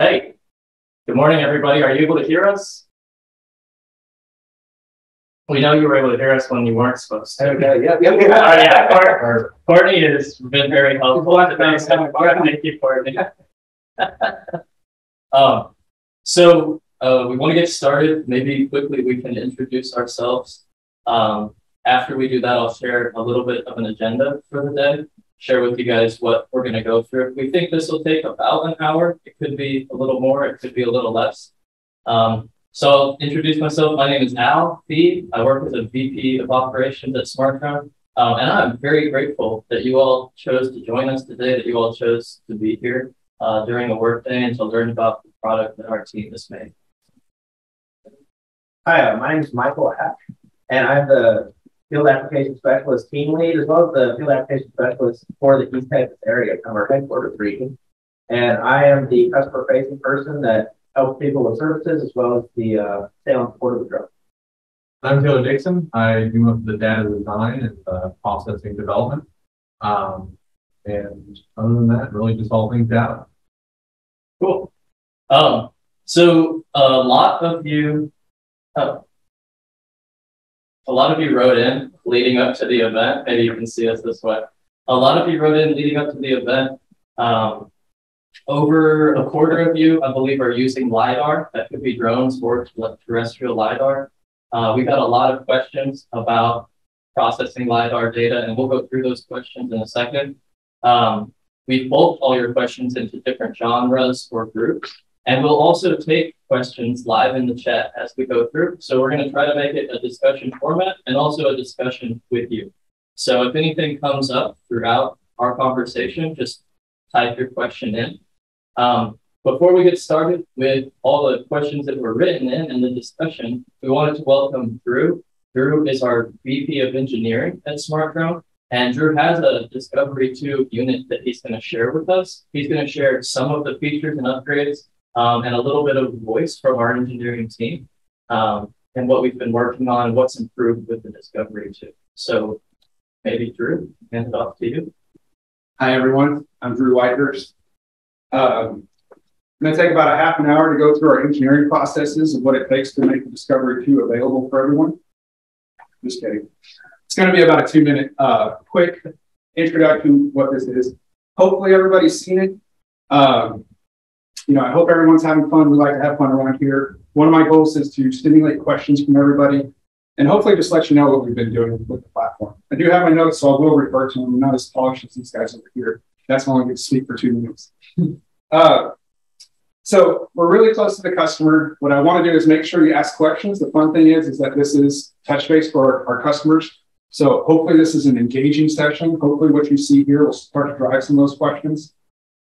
Hey, good morning, everybody. Are you able to hear us? We know you were able to hear us when you weren't supposed to. Okay, yep, Oh, yep. yeah, Courtney, Courtney has been very helpful. Thank you, Courtney. Um, so, uh, we want to get started. Maybe quickly we can introduce ourselves. Um, after we do that, I'll share a little bit of an agenda for the day, share with you guys what we're going to go through. We think this will take about an hour. It could be a little more, it could be a little less. Um, so I'll introduce myself. My name is Al Thead. I work as a VP of operations at SmartDrone. Um, and I'm very grateful that you all chose to join us today, that you all chose to be here uh, during a work day and to learn about the product that our team has made. Hi, uh, my name is Michael Ash, and I'm the field application specialist team lead, as well as the field application specialist for the East Texas area, kind of our headquarters region. And I am the customer facing person that helps people with services as well as the uh, sale and support of the drone. I'm Taylor Dixon. I do most of the data design and uh, processing development. Um, and other than that, really just all things data. Cool. Um, so a lot of you, oh, a lot of you wrote in leading up to the event. Maybe you can see us this way. A lot of you wrote in leading up to the event. Um, over a quarter of you, I believe, are using LiDAR. That could be drones or terrestrial LiDAR. Uh, we got a lot of questions about processing LiDAR data, and we'll go through those questions in a second. Um, we've bulked all your questions into different genres or groups, and we'll also take questions live in the chat as we go through. So we're going to try to make it a discussion format and also a discussion with you. So if anything comes up throughout our conversation, just type your question in. Um, before we get started with all the questions that were written in and the discussion, we wanted to welcome Drew. Drew is our VP of Engineering at SmartDrone, and Drew has a Discovery 2 unit that he's going to share with us. He's going to share some of the features and upgrades um, and a little bit of voice from our engineering team um, and what we've been working on, and what's improved with the Discovery 2. So maybe Drew, hand it off to you. Hi, everyone. I'm Drew Whitehurst. Um, I'm going to take about a half an hour to go through our engineering processes and what it takes to make the Discovery 2 available for everyone. Just kidding. It's going to be about a two minute uh, quick introduction what this is. Hopefully, everybody's seen it. Um, you know, I hope everyone's having fun. We like to have fun around here. One of my goals is to stimulate questions from everybody and hopefully just let you know what we've been doing with the platform. I do have my notes, so I will refer to them. I'm not as polished as these guys over here. That's why I get to speak for two minutes. uh, so we're really close to the customer. What I want to do is make sure you ask questions. The fun thing is, is that this is touch base for our, our customers. So hopefully this is an engaging session. Hopefully what you see here will start to drive some of those questions.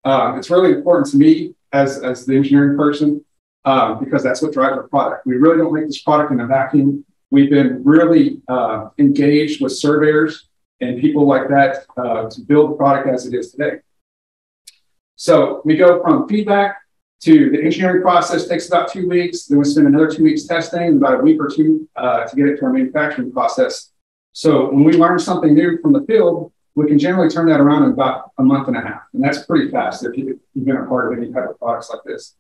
Uh, it's really important to me as, as the engineering person uh, because that's what drives our product. We really don't make this product in a vacuum. We've been really uh, engaged with surveyors and people like that uh, to build the product as it is today. So we go from feedback to the engineering process takes about two weeks. Then we spend another two weeks testing, about a week or two uh, to get it to our manufacturing process. So when we learn something new from the field, we can generally turn that around in about a month and a half. And that's pretty fast if you've been a part of any type of products like this.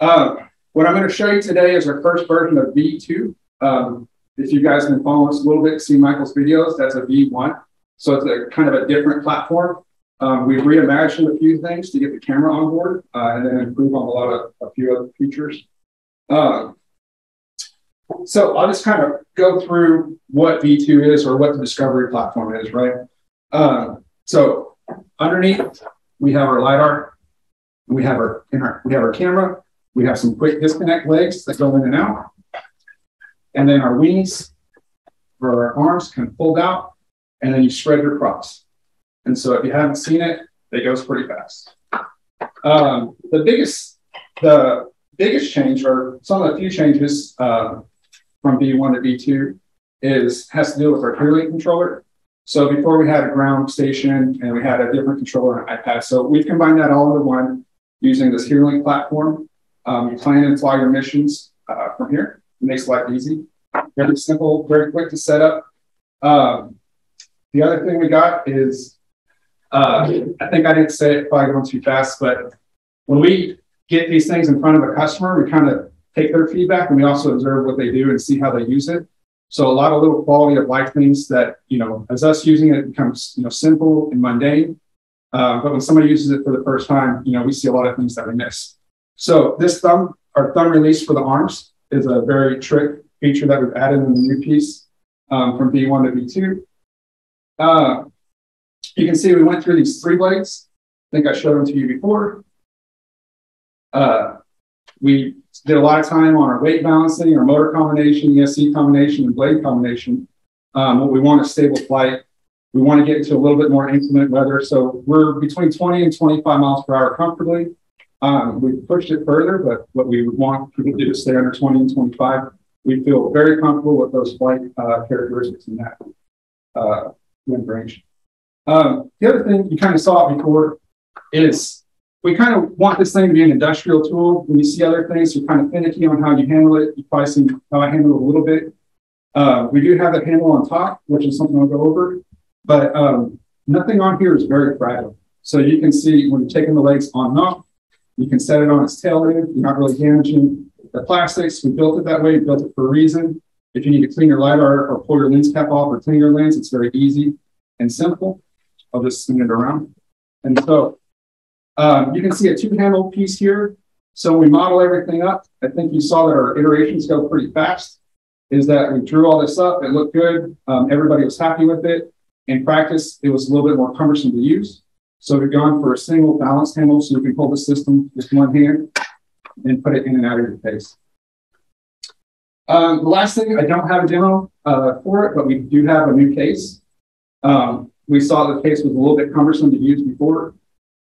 Um, what I'm going to show you today is our first version of V2. Um, if you guys have been following us a little bit, see Michael's videos, that's a V1. So it's a kind of a different platform. Um, we've reimagined a few things to get the camera on board uh, and then improve on a lot of a few other features. Um, so I'll just kind of go through what V2 is or what the Discovery platform is, right? Um, so underneath, we have our LiDAR, we have our, our, we have our camera, we have some quick disconnect legs that go in and out. And then our wings or our arms can fold out, and then you spread your cross. And so if you haven't seen it, it goes pretty fast. Um, the biggest, the biggest change, or some of the few changes uh, from V1 to V2, is has to do with our Herelink controller. So before we had a ground station and we had a different controller on iPad. So we've combined that all into one using this Herelink platform. Um, you plan and fly your missions uh, from here. It makes life easy. Very simple, very quick to set up. Um, the other thing we got is, uh, I think I didn't say it probably going too fast, but when we get these things in front of a customer. We kind of take their feedback and we also observe what they do and see how they use it. So a lot of little quality of life things that, you know, as us using it, it becomes, you know, simple and mundane. Uh, but when somebody uses it for the first time, you know, we see a lot of things that we miss. So this thumb, our thumb release for the arms is a very trick feature that we've added in the new piece um, from V1 to V2. Uh, you can see we went through these three blades. I think I showed them to you before. Uh, we did a lot of time on our weight balancing, our motor combination, ESC combination, and blade combination. Um, what we want is stable flight. We want to get into a little bit more inclement weather. So we're between 20 and 25 miles per hour comfortably. Um, we pushed it further, but what we would want people to do is stay under 20 and 25. We feel very comfortable with those flight uh, characteristics in that uh, wind range. Um, the other thing you kind of saw before is we kind of want this thing to be an industrial tool. When you see other things, you're kind of finicky on how you handle it. You probably see how I handle it a little bit. Uh, we do have the handle on top, which is something I'll go over, but um, nothing on here is very fragile. So you can see when you're taking the legs on and off, you can set it on its tail end. You're not really damaging the plastics. We built it that way. We built it for a reason. If you need to clean your LiDAR or pull your lens cap off or clean your lens, it's very easy and simple. I'll just swing it around. And so um, you can see a two-handle piece here. So we model everything up. I think you saw that our iterations go pretty fast. Is that we drew all this up, it looked good, um, everybody was happy with it. In practice, it was a little bit more cumbersome to use. So we've gone for a single balance handle so you can pull the system with one hand and put it in and out of your face. Um, the last thing, I don't have a demo uh, for it, but we do have a new case. Um, we saw the case was a little bit cumbersome to use before.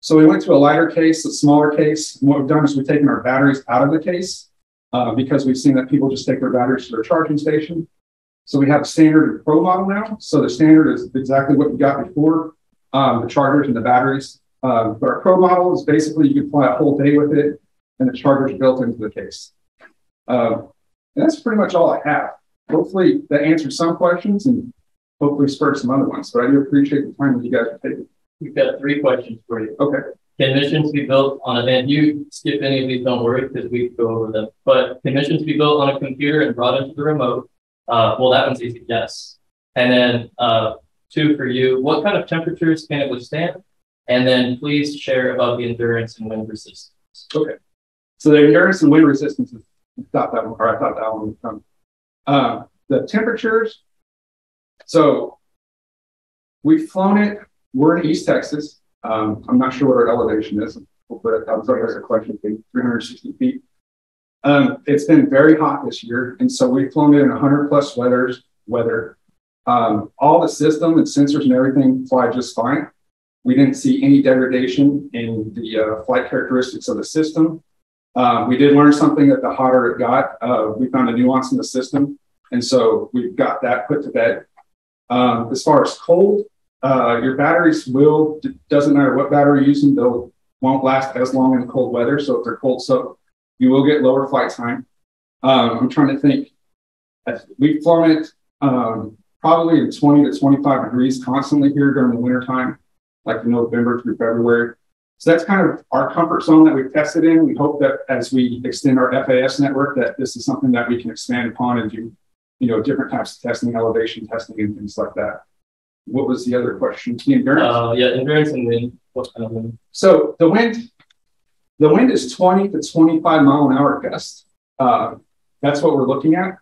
So we went to a lighter case, a smaller case. What we've done is we've taken our batteries out of the case uh, because we've seen that people just take their batteries to their charging station. So we have a standard and pro model now. So the standard is exactly what you got before, um, the chargers and the batteries. Uh, but our pro model is basically you can fly a whole day with it and the charger's built into the case. Uh, and that's pretty much all I have. Hopefully that answers some questions and hopefully spur some other ones. But I do appreciate the time that you guys are taking. We've got three questions for you. Okay. Can missions be built on a van? You skip any of these, don't worry, because we go over them. But can missions be built on a computer and brought into the remote? Uh, well, that one's easy, yes. And then uh, two for you. What kind of temperatures can it withstand? And then please share about the endurance and wind resistance. Okay. So the endurance and wind resistance is that one, or I thought that one would come. Uh, the temperatures. So we've flown it we're in East Texas. Um, I'm not sure what our elevation is, but that was always a question, thing, 360 feet. Um, it's been very hot this year, and so we've flown in 100 plus weathers, weather. Um, all the system and sensors and everything fly just fine. We didn't see any degradation in the uh, flight characteristics of the system. Uh, we did learn something that the hotter it got, uh, we found a nuance in the system. And so we've got that put to bed. Um, as far as cold, uh, your batteries will, doesn't matter what battery you're using, they'll won't last as long in cold weather. So if they're cold so you will get lower flight time. Um, I'm trying to think. We've flown it um, probably in 20 to 25 degrees constantly here during the winter time, like November through February. So that's kind of our comfort zone that we've tested in. We hope that as we extend our FAS network, that this is something that we can expand upon and do, you know, different types of testing, elevation testing, and things like that what was the other question? The endurance? Uh, yeah, endurance and wind. What kind of wind? So the wind, the wind is 20 to 25 mile an hour gust. Uh, that's what we're looking at.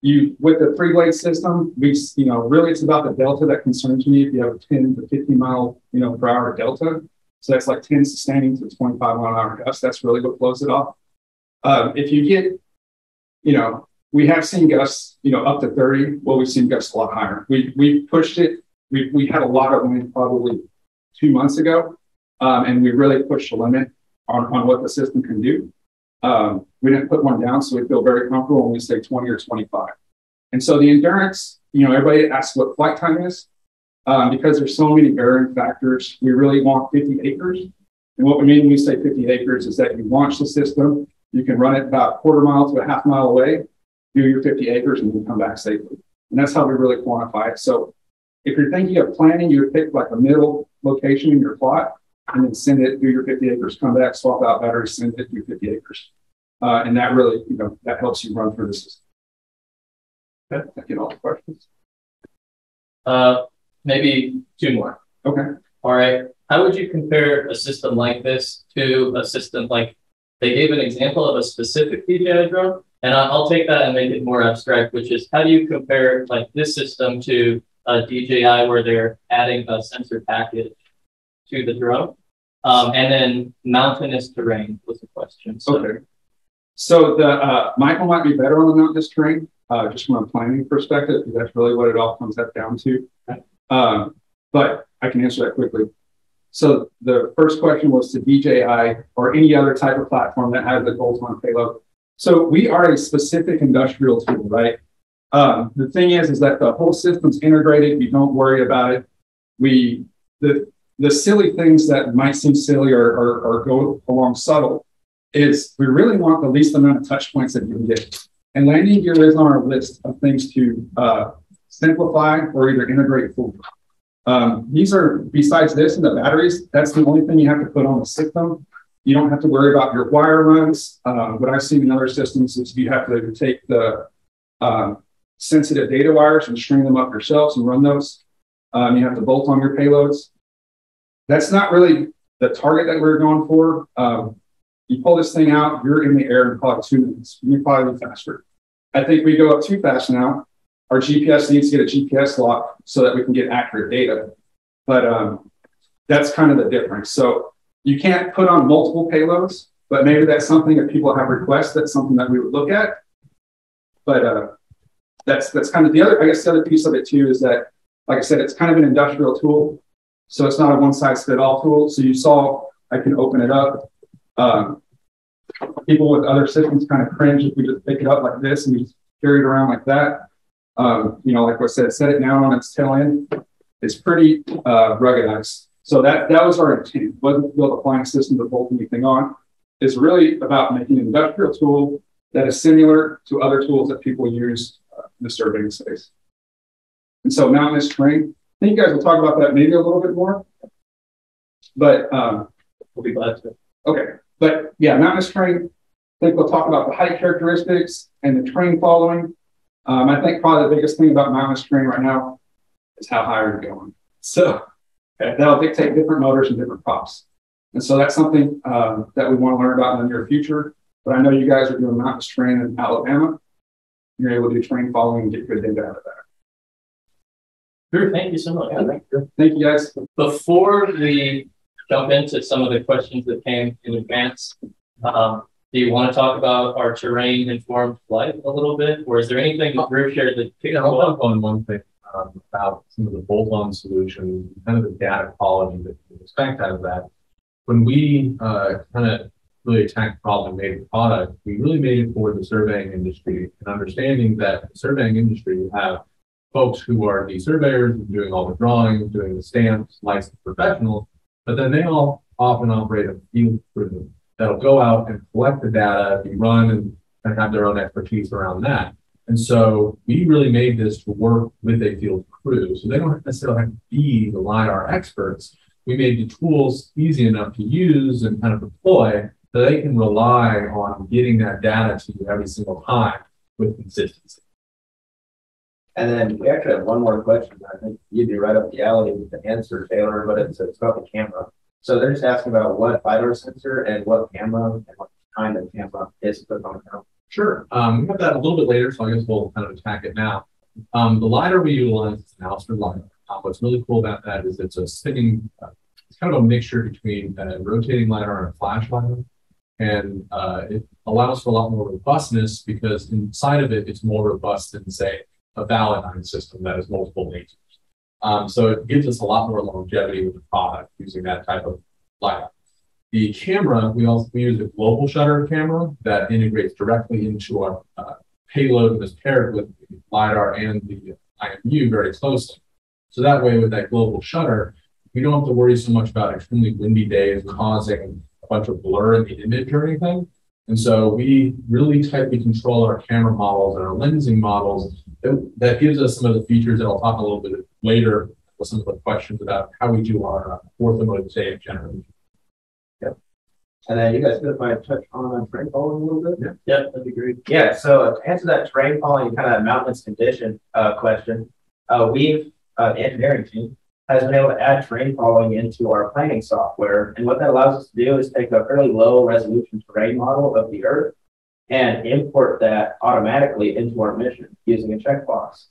You with the three blade system, we you know really it's about the delta that concerns me. If you have a 10 to 50 mile you know per hour delta, so that's like 10 sustaining to 25 mile an hour gust. That's really what blows it off. Um, if you get, you know, we have seen gusts, you know, up to 30. Well, we've seen gusts a lot higher. We we pushed it we, we had a lot of wind probably two months ago, um, and we really pushed the limit on, on what the system can do. Um, we didn't put one down, so we feel very comfortable when we say 20 or 25. And so the endurance, you know, everybody asks what flight time is. Um, because there's so many varying factors, we really want 50 acres. And what we mean when we say 50 acres is that you launch the system, you can run it about a quarter mile to a half mile away, do your 50 acres, and then come back safely. And that's how we really quantify it. So if you're thinking of planning, you would pick like a middle location in your plot. and then send it, do your 50 acres, come back, swap out batteries, send it, do 50 acres. Uh, and that really, you know, that helps you run through the system. Okay, I get all the questions. Uh, maybe two more. Okay. All right. How would you compare a system like this to a system like they gave an example of a specific DJI drone? And I'll take that and make it more abstract, which is how do you compare like this system to a DJI where they're adding a sensor package to the drone? Um, and then mountainous terrain was the question. So, okay. So the uh, Michael might be better on the mountainous terrain, uh, just from a planning perspective, because that's really what it all comes down to. Um, but I can answer that quickly. So the first question was to DJI or any other type of platform that has a bolt-on payload. So we are a specific industrial tool, right? Um, the thing is, is that the whole system's integrated. You don't worry about it. We the the silly things that might seem silly or, or, or go along subtle is we really want the least amount of touch points that you can get. And landing gear is on our list of things to uh, simplify or either integrate fully. Um, these are, besides this and the batteries, that's the only thing you have to put on the system. You don't have to worry about your wire runs. Uh, what I've seen in other systems is you have to take the um, sensitive data wires and string them up yourselves and run those. Um, you have to bolt on your payloads. That's not really the target that we're going for. Um, you pull this thing out, you're in the air in probably two minutes. You're probably faster. I think we go up too fast now. Our GPS needs to get a GPS lock so that we can get accurate data. But um, that's kind of the difference. So you can't put on multiple payloads, but maybe that's something that people have requests. That's something that we would look at. But uh, that's that's kind of the other. I guess the other piece of it too is that, like I said, it's kind of an industrial tool. So it's not a one size fit all tool. So you saw I can open it up. Um, people with other systems kind of cringe if we just pick it up like this and we just carry it around like that. Um, you know, like I said, set it down on its tail end. It's pretty uh, ruggedized. So that that was our intent. wasn't to build a flying system to bolt anything on. It's really about making an industrial tool that is similar to other tools that people use uh, in space. And so mountainous terrain, I think you guys will talk about that maybe a little bit more. But um, we'll be glad to. Okay. But yeah, mountainous terrain, I think we'll talk about the height characteristics and the terrain following. Um, I think probably the biggest thing about mountainous terrain right now is how high are you're going. So okay, that'll dictate different motors and different props. And so that's something um, that we want to learn about in the near future. But I know you guys are doing mountainous terrain in Alabama. You're able to do terrain following and get good data out of that. Sure, thank you so much. Yeah, thank, you. thank you guys. Before we jump into some of the questions that came in advance, um, do you want to talk about our terrain informed flight a little bit, or is there anything that Drew shared that picked yeah, I'll talk on one thing um, about some of the bolt-on solutions, kind of the data quality that you expect out of that. When we uh, kind of really attacked the problem made the product, we really made it for the surveying industry and understanding that the surveying industry you have folks who are the surveyors doing all the drawings, doing the stamps, licensed professionals, but then they all often operate a field crew that'll go out and collect the data, be run and, and have their own expertise around that. And so we really made this to work with a field crew. So they don't necessarily have to be the LiDAR experts. We made the tools easy enough to use and kind of deploy so they can rely on getting that data to you every single time with consistency. And then we actually have one more question. I think you'd be right up the alley with the answer, Taylor, but it's, it's about the camera. So they're just asking about what LiDAR sensor and what camera and what kind of camera is put on the. Sure. Um, we have that a little bit later, so I guess we'll kind of attack it now. Um, the LiDAR we utilize is an Ouster LiDAR. Uh, what's really cool about that is it's a spinning, uh, it's kind of a mixture between a rotating LiDAR and a flash LiDAR. And uh, it allows for a lot more robustness because inside of it, it's more robust than, say, a Velodyne system that has multiple lasers. Um, so it gives us a lot more longevity with the product using that type of light. The camera, we also we use a global shutter camera that integrates directly into our uh, payload and is paired with the LiDAR and the IMU very closely. So that way, with that global shutter, we don't have to worry so much about extremely windy days causing bunch of blur in the image or anything. And so we really tightly control our camera models and our lensing models. That, that gives us some of the features that I'll talk a little bit later with some of the questions about how we do our uh, orthomosaic generation. Yeah, and then you guys could might touch on terrain following a little bit? Yeah. Yeah, that'd be great. Yeah, so to answer that terrain following kind of that mountainous condition uh, question, uh, we've, uh, the engineering team has been able to add terrain following into our planning software. And what that allows us to do is take a fairly low resolution terrain model of the earth and import that automatically into our mission using a checkbox.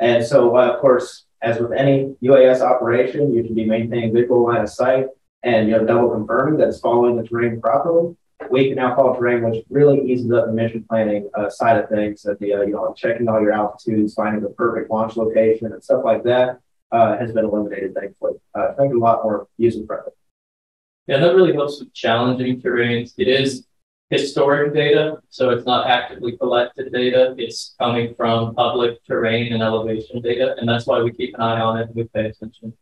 And so, uh, of course, as with any UAS operation, you should be maintaining visual line of sight and you know double confirming that it's following the terrain properly. We can now follow terrain, which really eases up the mission planning uh, side of things. That the uh, you know checking all your altitudes, finding the perfect launch location, and stuff like that uh, has been eliminated. Thankfully, uh, it's making a lot more user friendly. Yeah, that really helps with challenging terrains. It is historic data, so it's not actively collected data. It's coming from public terrain and elevation data, and that's why we keep an eye on it and we pay attention,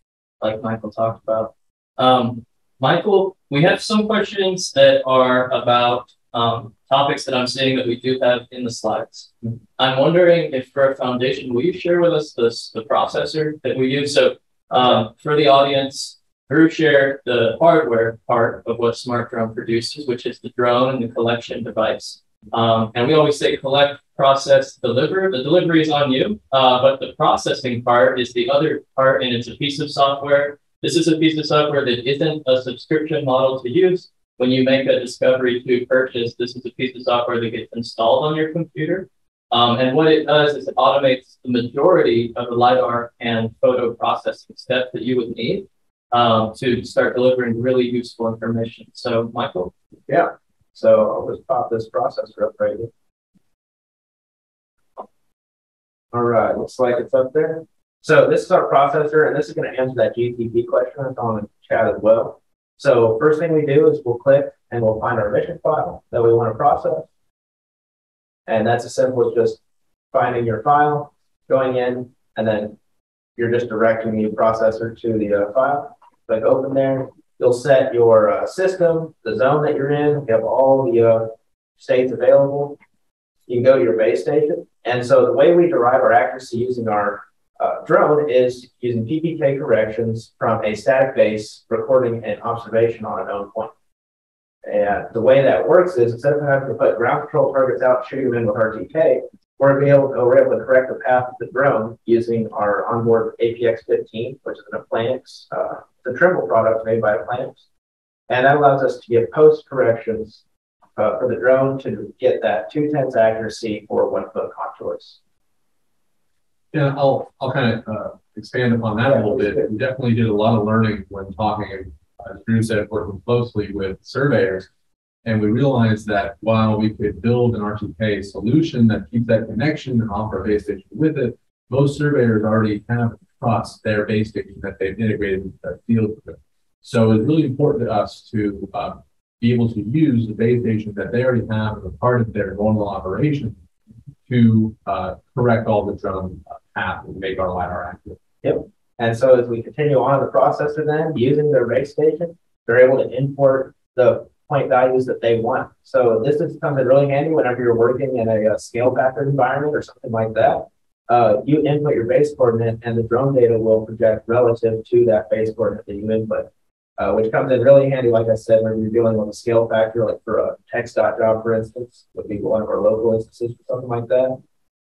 like Michael talked about. Um, Michael, we have some questions that are about um, topics that I'm seeing that we do have in the slides. I'm wondering if for a foundation, will you share with us this, the processor that we use? So um, for the audience, Drew shared the hardware part of what Smart Drone produces, which is the drone and the collection device. Um, and we always say collect, process, deliver. The delivery is on you, uh, but the processing part is the other part, and it's a piece of software this is a piece of software that isn't a subscription model to use. When you make a discovery to purchase, this is a piece of software that gets installed on your computer. Um, and what it does is it automates the majority of the LiDAR and photo processing steps that you would need um, to start delivering really useful information. So, Michael? Yeah. So I'll just pop this processor up right here. All right, looks like it's up there. So this is our processor, and this is going to answer that GTP question that's on the chat as well. So first thing we do is we'll click and we'll find our mission file that we want to process. And that's as simple as just finding your file, going in, and then you're just directing the processor to the uh, file. Click open there. You'll set your uh, system, the zone that you're in. You have all the uh, states available. You can go to your base station. And so the way we derive our accuracy using our uh, drone is using PPK corrections from a static base recording an observation on a known point. And the way that works is instead of having to put ground control targets out, shoot them in with RTK, we're able, to, we're able to correct the path of the drone using our onboard APX15, which is an Applanix, uh, the Trimble product made by Applanix. And that allows us to give post corrections uh, for the drone to get that two tenths accuracy for one foot contours. Yeah, I'll, I'll kind of uh, expand upon that a little bit. We definitely did a lot of learning when talking, as Drew said, working closely with surveyors. And we realized that while we could build an RTK solution that keeps that connection and offer a base station with it, most surveyors already have across their base station that they've integrated into their field with. So it's really important to us to uh, be able to use the base station that they already have as a part of their normal operation to uh, correct all the drone uh, path and make our LiDAR accurate. Yep. And so as we continue on the processor then, using their base station, they're able to import the point values that they want. So this is comes in really handy whenever you're working in a, a scale factor environment or something like that. Uh, you input your base coordinate and the drone data will project relative to that base coordinate that you input, uh, which comes in really handy, like I said, when you're dealing with a scale factor, like for a TxDOT job, for instance, would be one of our local instances or something like that.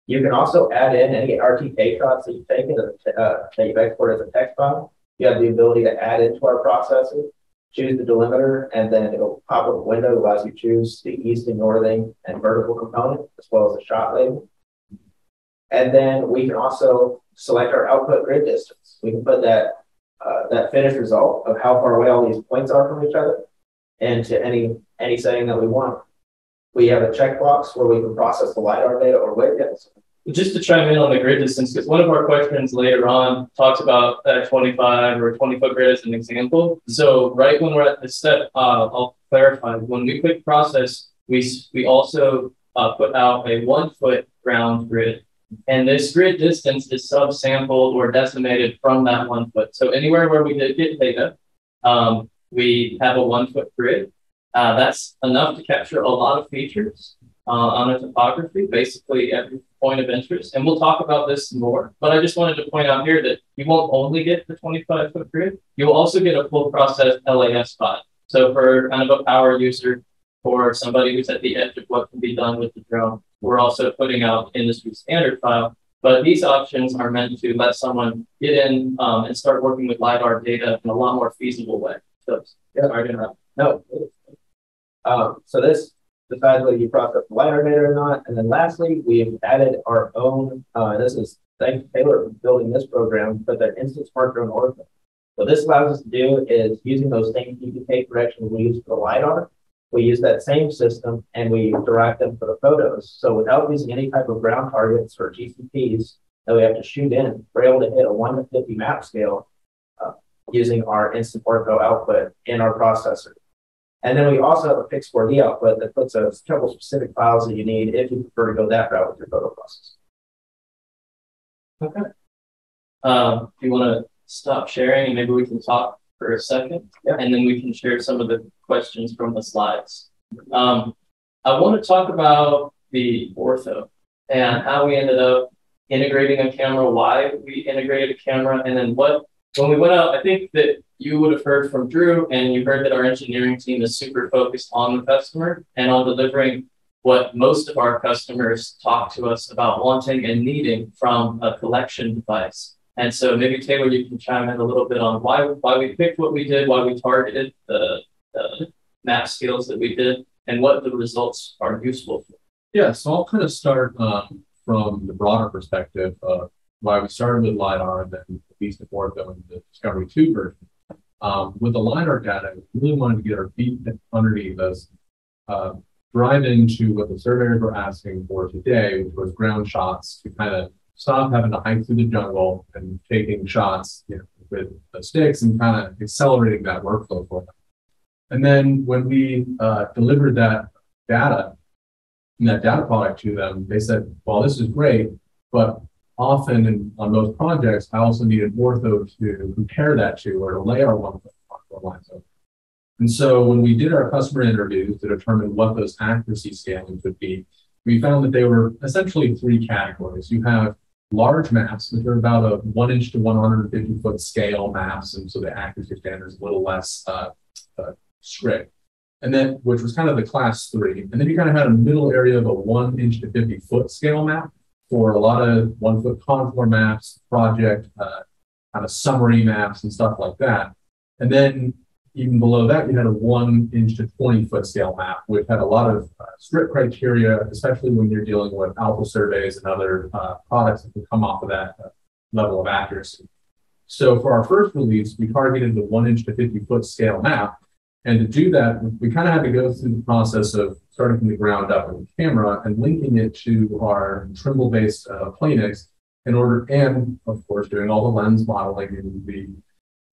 You can also add in any RTK shots that you've taken uh, that you've exported as a text file. You have the ability to add into our processor, choose the delimiter, and then it'll pop up a window that allows you to choose the east and northing and vertical component, as well as the shot label. And then we can also select our output grid distance. We can put that uh, that finished result of how far away all these points are from each other into any any setting that we want. We have a checkbox where we can process the LiDAR data or widgets. Just to chime in on the grid distance, because one of our questions later on talks about that 25 or 20 foot grid as an example. So right when we're at this step, uh, I'll clarify. When we click process, we, we also uh, put out a one foot ground grid. And this grid distance is subsampled or decimated from that one foot. So anywhere where we did get data, um, we have a one foot grid. Uh, that's enough to capture a lot of features uh, on a topography. Basically, every point of interest, and we'll talk about this more, but I just wanted to point out here that you won't only get the 25 foot grid, you'll also get a full process LAS spot. So for kind of a power user, or somebody who's at the edge of what can be done with the drone, we're also putting out industry standard file. But these options are meant to let someone get in um, and start working with LiDAR data in a lot more feasible way. So, Yeah. sorry to interrupt. No. Um, so this decides whether you process the LiDAR data or not. And then lastly, we've added our own, uh, this is thanks to Taylor for building this program, but the instant SmartDrone ortho. What this allows us to do is using those same PPK corrections we use for the LiDAR, we use that same system and we derive them for the photos. So without using any type of ground targets or GCPs that we have to shoot in, we're able to hit a 1 to 50 map scale uh, using our instant ortho output in our processor. And then we also have a Pix4D output that puts a couple specific files that you need if you prefer to go that route with your photo process. Okay. Um, if you want to stop sharing and maybe we can talk for a second, Yeah. and then we can share some of the questions from the slides. Um, I want to talk about the ortho and how we ended up integrating a camera, why we integrated a camera, and then what when we went out, I think that you would have heard from Drew and you heard that our engineering team is super focused on the customer and on delivering what most of our customers talk to us about wanting and needing from a collection device. And so maybe Taylor, you can chime in a little bit on why why we picked what we did, why we targeted the, the map skills that we did, and what the results are useful for. Yeah, so I'll kind of start um, from the broader perspective of why we started with LiDAR and then at least before going to the Discovery 2 version. Um, with the LiDAR data, we really wanted to get our feet underneath us, uh, drive into what the surveyors were asking for today, which was ground shots to kind of stop having to hike through the jungle and taking shots you know, with the sticks and kind of accelerating that workflow for them. And then when we uh, delivered that data and that data product to them, they said, well, this is great, but often in, on most projects, I also need an ortho to compare that to or to lay our one foot lines over. And so when we did our customer interviews to determine what those accuracy scalings would be, we found that they were essentially three categories. You have large maps, which are about a one inch to 150 foot scale maps. And so the accuracy standard is a little less uh, uh, strict. And then, which was kind of the class three. And then you kind of had a middle area of a one inch to 50 foot scale map for a lot of one foot contour maps, project, uh, kind of summary maps and stuff like that. And then even below that, you had a one inch to 20 foot scale map, which had a lot of uh, strict criteria, especially when you're dealing with Alta surveys and other uh, products that come off of that uh, level of accuracy. So for our first release, we targeted the one inch to 50 foot scale map. And to do that, we kind of had to go through the process of starting from the ground up with the camera and linking it to our Trimble based uh, Planix in order, and of course, doing all the lens modeling and the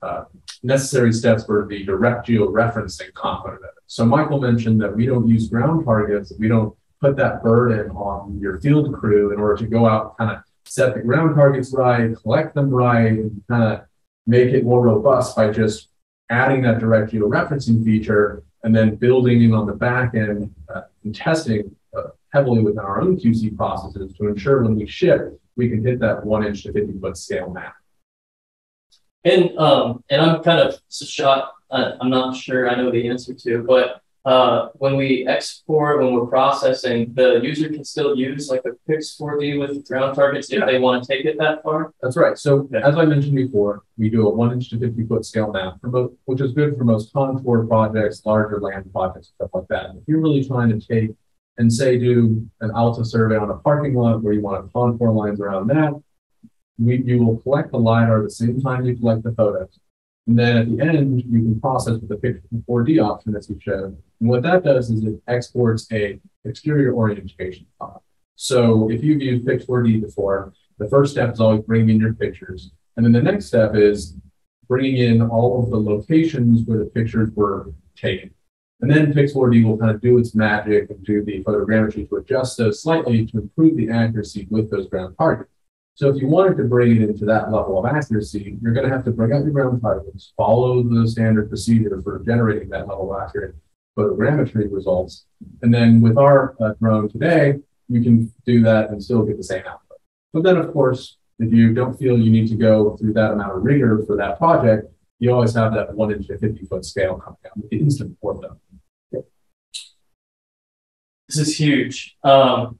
uh, necessary steps for the direct georeferencing component of it. So Michael mentioned that we don't use ground targets, we don't put that burden on your field crew in order to go out and kind of set the ground targets right, collect them right, and kind of make it more robust by just adding that direct georeferencing feature and then building in on the back end uh, and testing uh, heavily within our own QC processes to ensure when we ship, we can hit that one inch to 50 foot scale map. And um, and I'm kind of shot. Uh, I'm not sure I know the answer to, but uh, when we export, when we're processing, the user can still use like a Pix4D with ground targets if Yeah. they want to take it that far. That's right. So Yeah. as I mentioned before, we do a one inch to 50 foot scale map, for most, which is good for most contour projects, larger land projects, stuff like that. If you're really trying to take and say do an Alta survey on a parking lot where you want to contour lines around that, we, you will collect the LiDAR at the same time you collect the photos. And then at the end, you can process with the Pix 4D option as you showed. And what that does is it exports a exterior orientation file. So if you've used Pix4D before, the first step is always bringing in your pictures. And then the next step is bringing in all of the locations where the pictures were taken. And then Pix4D will kind of do its magic and do the photogrammetry to adjust those slightly to improve the accuracy with those ground targets. So if you wanted to bring it into that level of accuracy, you're going to have to bring out your ground targets, follow the standard procedure for generating that level of accurate photogrammetry results. And then with our uh, drone today, you can do that and still get the same output. But then, of course, if you don't feel you need to go through that amount of rigor for that project, you always have that one inch to 50 foot scale coming out with the instant ortho. This is huge. Um,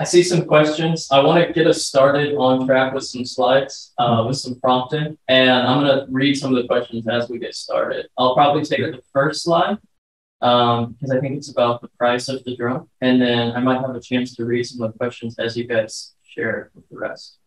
I see some questions. I want to get us started on track with some slides, uh, with some prompting, and I'm going to read some of the questions as we get started. I'll probably take the first slide um, because I think it's about the price of the drone, and then I might have a chance to read some of the questions as you guys share with the rest.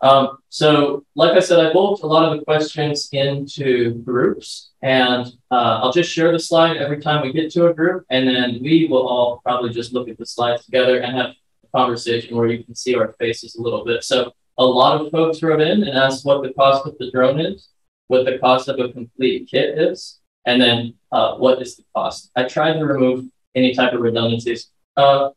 Um, so, like I said, I bulked a lot of the questions into groups, and uh, I'll just share the slide every time we get to a group, and then we will all probably just look at the slides together and have a conversation where you can see our faces a little bit. So, a lot of folks wrote in and asked what the cost of the drone is, what the cost of a complete kit is, and then uh, what is the cost. I tried to remove any type of redundancies. Uh,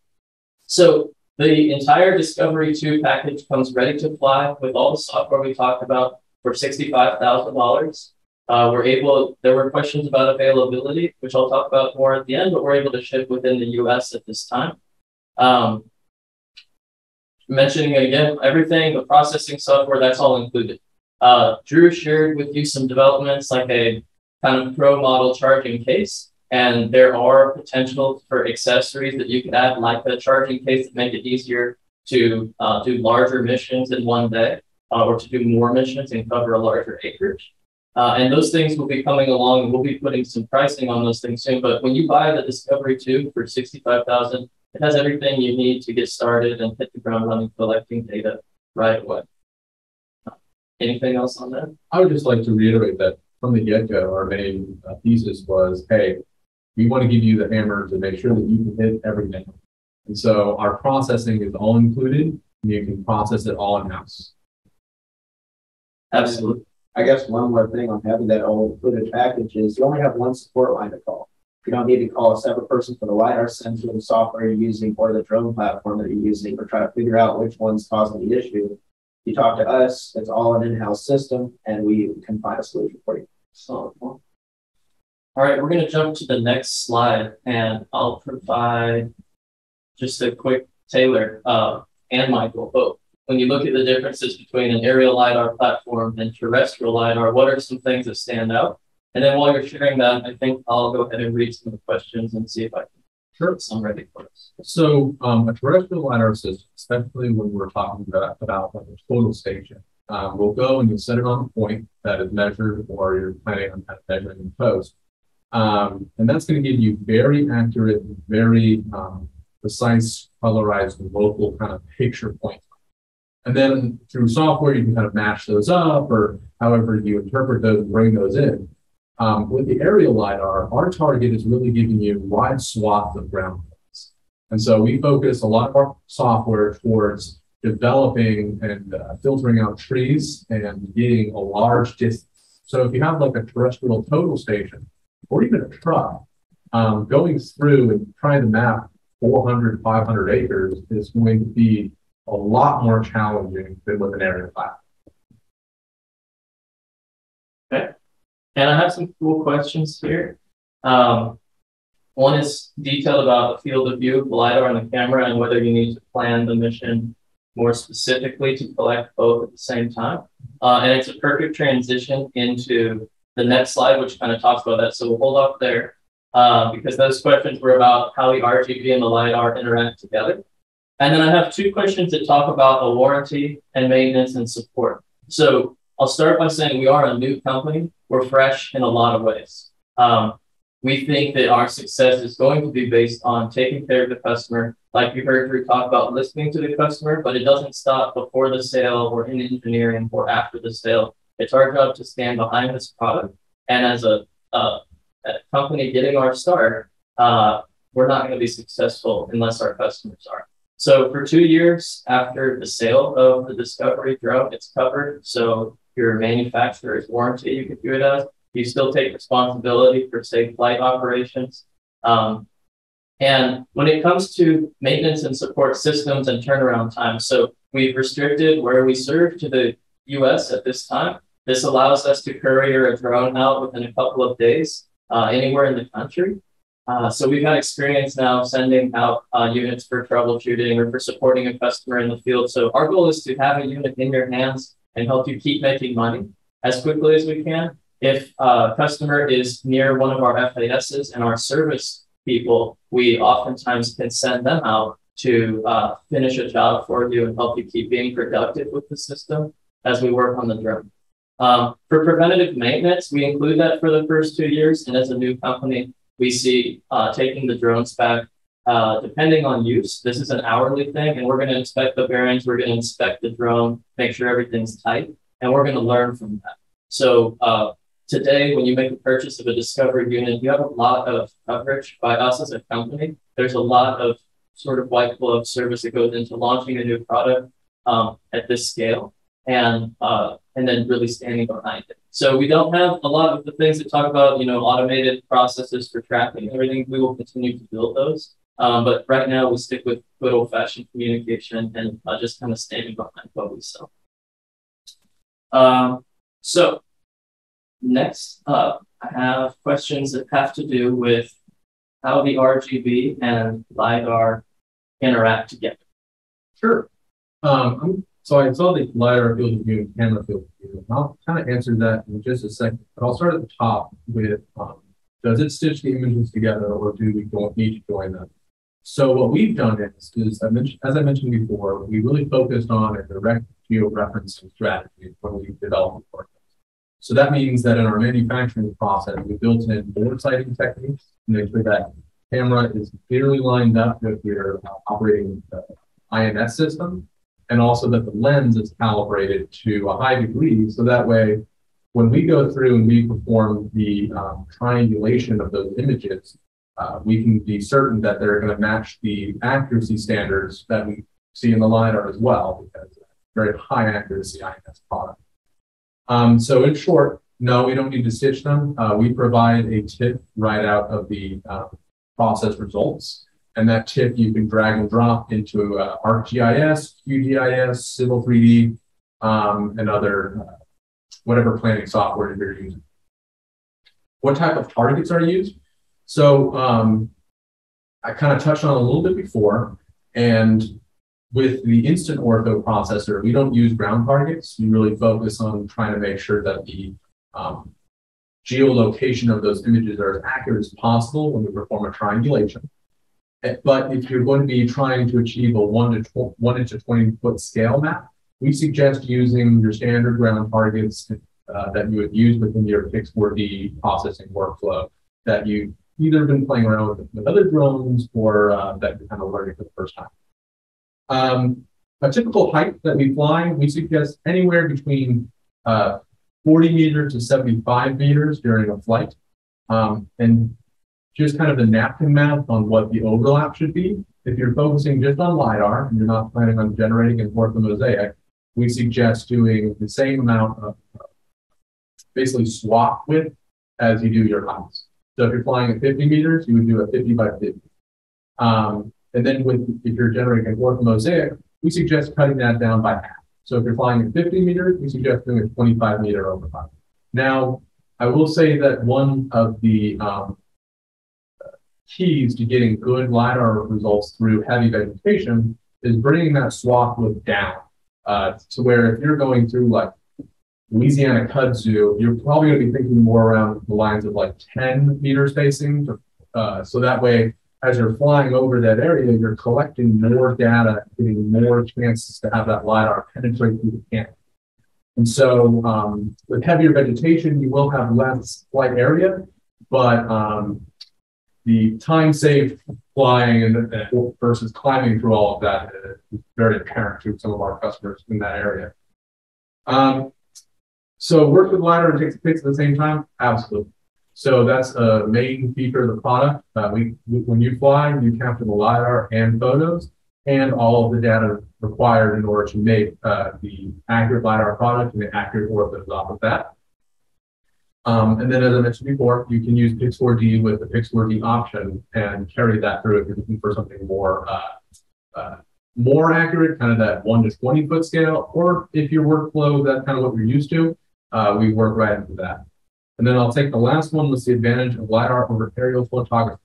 so the entire Discovery 2 package comes ready to fly with all the software we talked about for $65,000. Uh, we're able, there were questions about availability, which I'll talk about more at the end, but we're able to ship within the US at this time. Um, mentioning again, everything, the processing software, that's all included. Uh, Drew shared with you some developments like a kind of pro model charging case. And there are potential for accessories that you could add, like a charging case that make it easier to uh, do larger missions in one day uh, or to do more missions and cover a larger acreage. Uh, and those things will be coming along and we'll be putting some pricing on those things soon. But when you buy the Discovery 2 for 65000 it has everything you need to get started and hit the ground running collecting data right away. Anything else on that? I would just like to reiterate that from the get-go, our main uh, thesis was, hey, we want to give you the hammer to make sure that you can hit everything. And so our processing is all included, and you can process it all in house. Absolutely. I guess one more thing on having that all included package is you only have one support line to call. You don't need to call a separate person for the LiDAR sensor, the software you're using, or the drone platform that you're using, or try to figure out which one's causing the issue. You talk to us, it's all an in-house system, and we can find a solution for you. So all right, we're going to jump to the next slide and I'll provide just a quick Taylor uh, and Michael both. When you look at the differences between an aerial LiDAR platform and terrestrial LiDAR, what are some things that stand out? And then while you're sharing that, I think I'll go ahead and read some of the questions and see if I can sure. some ready for us. So um, a terrestrial LiDAR system, especially when we're talking about, about a total station, um, we'll go and you'll set it on a point that is measured or you're planning on kind of measuring in post. Um, and that's going to give you very accurate, very um, precise, colorized, local kind of picture points. And then through software, you can kind of match those up or however you interpret those and bring those in. Um, with the aerial LiDAR, our target is really giving you wide swaths of ground points. And so we focus a lot of our software towards developing and uh, filtering out trees and getting a large distance. So if you have like a terrestrial total station, or even a truck, um, going through and trying to map 400, 500 acres is going to be a lot more challenging than with an aerial platform. Okay. And I have some cool questions here. Um, one is detailed about the field of view the LiDAR and the camera and whether you need to plan the mission more specifically to collect both at the same time. Uh, and it's a perfect transition into the next slide, which kind of talks about that. So we'll hold off there uh, because those questions were about how the RGB and the LiDAR interact together. And then I have two questions that talk about a warranty and maintenance and support. So I'll start by saying we are a new company. We're fresh in a lot of ways. Um, we think that our success is going to be based on taking care of the customer. Like you heard Drew talk about listening to the customer, but it doesn't stop before the sale or in engineering or after the sale. It's our job to stand behind this product. And as a, a company getting our start, uh, we're not going to be successful unless our customers are. So for two years after the sale of the Discovery drone, it's covered. So your manufacturer's warranty, you can do it as. You still take responsibility for safe flight operations. Um, and when it comes to maintenance and support systems and turnaround time, so we've restricted where we serve to the US at this time. This allows us to courier a drone out within a couple of days uh, anywhere in the country. Uh, so we've had experience now sending out uh, units for troubleshooting or for supporting a customer in the field. So our goal is to have a unit in your hands and help you keep making money as quickly as we can. If a customer is near one of our FASs and our service people, we oftentimes can send them out to uh, finish a job for you and help you keep being productive with the system as we work on the drone. Um, for preventative maintenance, we include that for the first two years. And as a new company, we see uh, taking the drones back, uh, depending on use. This is an hourly thing, and we're going to inspect the bearings, we're going to inspect the drone, make sure everything's tight, and we're going to learn from that. So uh, today, when you make a purchase of a Discovery unit, you have a lot of coverage by us as a company. There's a lot of sort of white glove service that goes into launching a new product um, at this scale and uh, and then really standing behind it. So we don't have a lot of the things that talk about you know automated processes for tracking everything. We will continue to build those, um, but right now we stick with good old fashioned communication and uh, just kind of standing behind what we sell. Um, so next up, I have questions that have to do with how the RGB and LiDAR interact together. Sure. Um, so I saw the LiDAR field of view and camera field of view. And I'll kind of answer that in just a second, but I'll start at the top with, um, does it stitch the images together or do we don't need to join them? So what we've done is, is I mentioned, as I mentioned before, we really focused on a direct geo-referencing strategy when we developed the So that means that in our manufacturing process, we built in more sighting techniques to make sure that camera is clearly lined up with your uh, operating uh, INS system, and also that the lens is calibrated to a high degree. So that way, when we go through and we perform the um, triangulation of those images, uh, we can be certain that they're going to match the accuracy standards that we see in the LiDAR as well, because very high accuracy INS product. Um, so in short, no, we don't need to stitch them. Uh, we provide a TIFF right out of the uh, process results. And that TIFF you can drag and drop into uh, ArcGIS, QGIS, Civil 3D, um, and other uh, whatever planning software you're using. What type of targets are used? So um, I kind of touched on a little bit before, and with the instant ortho processor, we don't use ground targets. We really focus on trying to make sure that the um, geolocation of those images are as accurate as possible when we perform a triangulation. Eh, but if you're going to be trying to achieve a one to one inch to 20 foot scale map, we suggest using your standard ground targets uh, that you would use within your Pix4D processing workflow that you've either been playing around with, with other drones or uh, that you're kind of learning for the first time. Um, a typical height that we fly, we suggest anywhere between uh, 40 meters to 75 meters during a flight. Um, and just kind of the napkin math on what the overlap should be. If you're focusing just on LiDAR and you're not planning on generating an orthomosaic, we suggest doing the same amount of basically swath width as you do your heights. So if you're flying at 50 meters, you would do a 50 by 50. Um, and then with if you're generating an orthomosaic, we suggest cutting that down by half. So if you're flying at 50 meters, we suggest doing a 25 meter overlap. Now, I will say that one of the um, keys to getting good LiDAR results through heavy vegetation is bringing that swath width down uh, to where if you're going through like Louisiana kudzu, you're probably going to be thinking more around the lines of like 10 meter spacing. Uh, so that way, as you're flying over that area, you're collecting more data, getting more chances to have that LiDAR penetrate through the canopy. And so um, with heavier vegetation, you will have less flight area, but um, the time saved flying and, versus climbing through all of that is very apparent to some of our customers in that area. Um, so work with LiDAR and take pics at the same time? Absolutely. So that's a main feature of the product. Uh, we, when you fly, you capture the LiDAR and photos and all of the data required in order to make uh, the accurate LiDAR product and the accurate orthos off of that. Um, and then, as I mentioned before, you can use Pix4D with the Pix4D option and carry that through if you're looking for something more uh, uh, more accurate, kind of that one to 20 foot scale, or if your workflow, that's kind of what you're used to, uh, we work right into that. And then I'll take the last one with the advantage of LiDAR over aerial photography.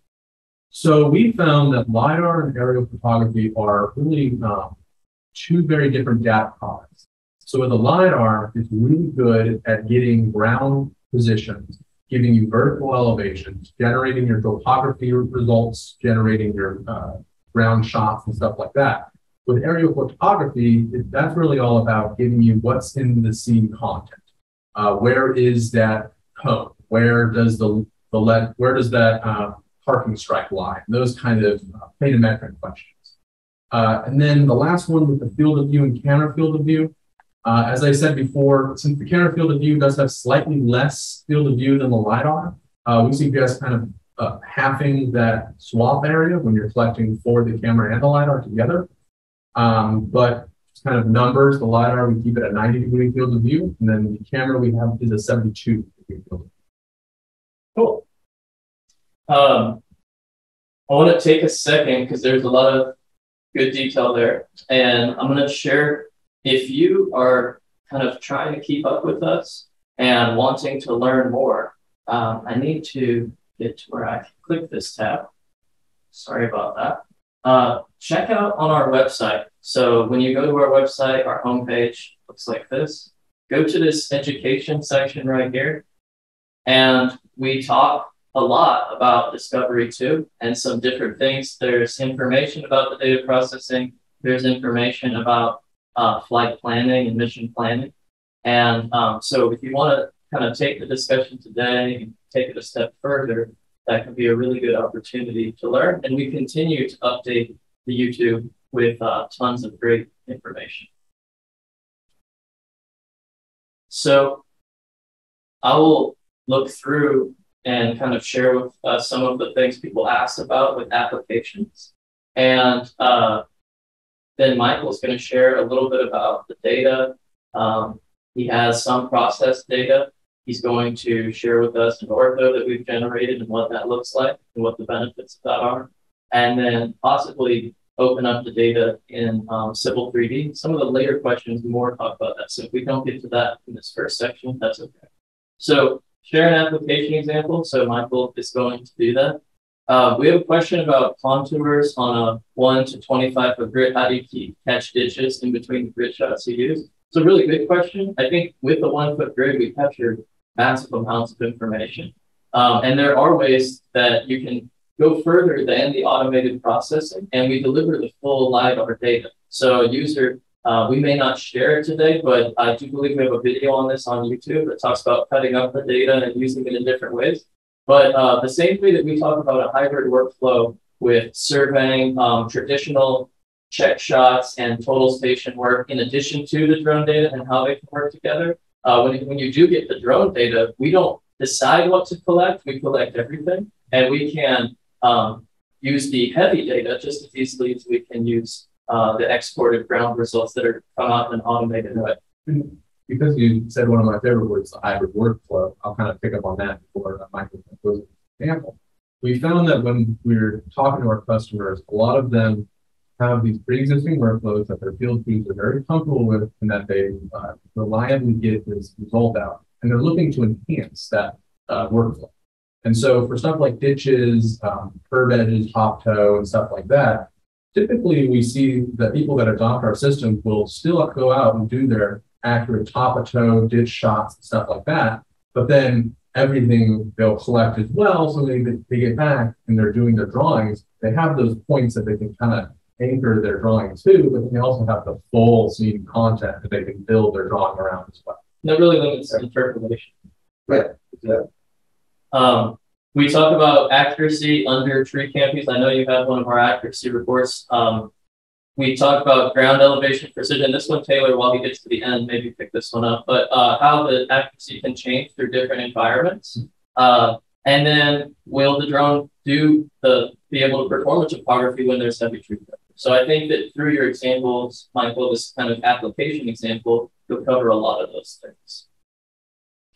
So we found that LiDAR and aerial photography are really um, two very different data products. So with a LiDAR, it's really good at getting ground positions, giving you vertical elevations, generating your topography results, generating your uh, ground shots and stuff like that. With aerial photography, that's really all about giving you what's in the scene content. Uh, where is that cone? Where does the the lead, where does that uh, parking strike lie? Those kind of uh, questions. Uh, and then the last one with the field of view and counter field of view. Uh, as I said before, since the camera field of view does have slightly less field of view than the LiDAR, uh, we suggest kind of uh, halving that swath area when you're collecting for the camera and the LiDAR together. Um, but kind of numbers, the LiDAR, we keep it at 90 degree field of view, and then the camera we have is a 72 degree field of view. Cool. Um, I want to take a second because there's a lot of good detail there. And I'm going to share if you are kind of trying to keep up with us and wanting to learn more, um, I need to get to where I can click this tab. Sorry about that. Uh, check out on our website. So when you go to our website, our homepage looks like this. Go to this education section right here. And we talk a lot about Discovery 2 and some different things. There's information about the data processing. There's information about uh, flight planning and mission planning. And um, so if you want to kind of take the discussion today and take it a step further, that could be a really good opportunity to learn. And we continue to update the YouTube with uh, tons of great information. So I will look through and kind of share with uh, some of the things people asked about with applications. And uh, then Michael's going to share a little bit about the data. Um, he has some process data. He's going to share with us an ortho that we've generated and what that looks like and what the benefits of that are. And then possibly open up the data in um, Civil 3D. Some of the later questions more talk about that. So if we don't get to that in this first section, that's okay. So share an application example. So Michael is going to do that. Uh, we have a question about contours on a 1 to 25 foot grid. How do you keep, catch ditches in between the grid shots you use? It's a really good question. I think with the one foot grid, we captured massive amounts of information. Um, and there are ways that you can go further than the automated processing, and we deliver the full LiDAR data. So user uh, we may not share it today, but I do believe we have a video on this on YouTube that talks about cutting up the data and using it in different ways. But uh, the same way that we talk about a hybrid workflow with surveying um, traditional check shots and total station work in addition to the drone data and how they can work together. Uh, when, when you do get the drone data, we don't decide what to collect. We collect everything and we can um, use the heavy data just as easily as we can use uh, the exported ground results that are come out in an automated way. Because you said one of my favorite words, the hybrid workflow, I'll kind of pick up on that before Michael goes an example. We found that when we're talking to our customers, a lot of them have these pre-existing workflows that their field teams are very comfortable with and that they uh, reliably get this result out. And they're looking to enhance that uh, workflow. And so for stuff like ditches, um, curb edges, top toe, and stuff like that, typically we see that people that adopt our system will still go out and do their accurate top of toe ditch shots and stuff like that. But then everything they'll collect as well. So they, they get back and they're doing their drawings. They have those points that they can kind of anchor their drawing to, but they also have the full scene content that they can build their drawing around as well. That really limits interpolation. Right. Yeah. Um, we talk about accuracy under tree canopies. I know you have one of our accuracy reports. Um, we talk about ground elevation precision. This one, Taylor, while he gets to the end, maybe pick this one up, but uh, how the accuracy can change through different environments. Uh, and then will the drone do the be able to perform a topography when there's heavy tree cover? So I think that through your examples, Michael, this kind of application example, you'll cover a lot of those things.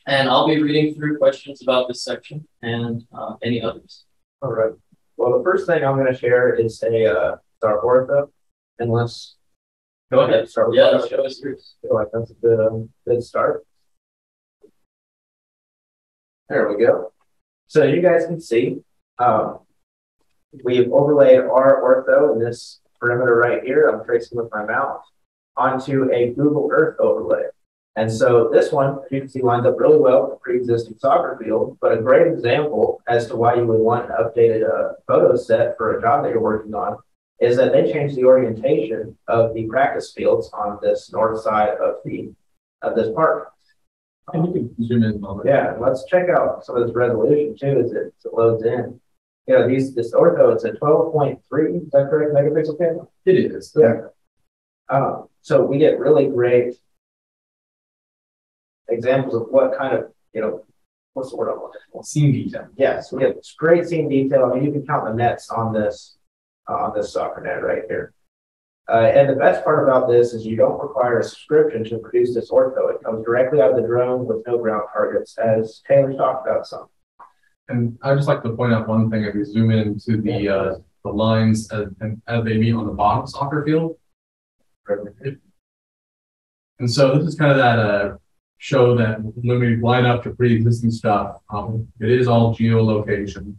And I'll be reading through questions about this section and uh, any others. All right. Well, the first thing I'm going to share is a uh, star ortho, unless. Go ahead. Start yeah, that. show us yours. I feel like that's a good, um, good start. There we go. So you guys can see, um, we've overlaid our ortho in this perimeter right here, I'm tracing with my mouse, onto a Google Earth overlay. And so this one, as you can see, lines up really well with the pre-existing soccer field, but a great example as to why you would want an updated uh, photo set for a job that you're working on is that they changed the orientation of the practice fields on this north side of the of this park. And you can zoom in it. Yeah, let's check out some of this resolution too as it, as it loads in. You know, these this ortho, it's a 12.3, is that correct, megapixel camera? It is. Yeah. Um, so we get really great examples of what kind of, you know, what's the word I'm looking for? Scene detail. Yes, we get great scene detail. I mean, you can count the nets on this on this soccer net right here. Uh, and the best part about this is you don't require a subscription to produce this ortho. It comes directly out of the drone with no ground targets, as Taylor talked about some. And I'd just like to point out one thing, if we zoom into the, uh, the lines as, and as they meet on the bottom soccer field. And so this is kind of that, uh, show that when we line up to pre-existing stuff, um, it is all geolocation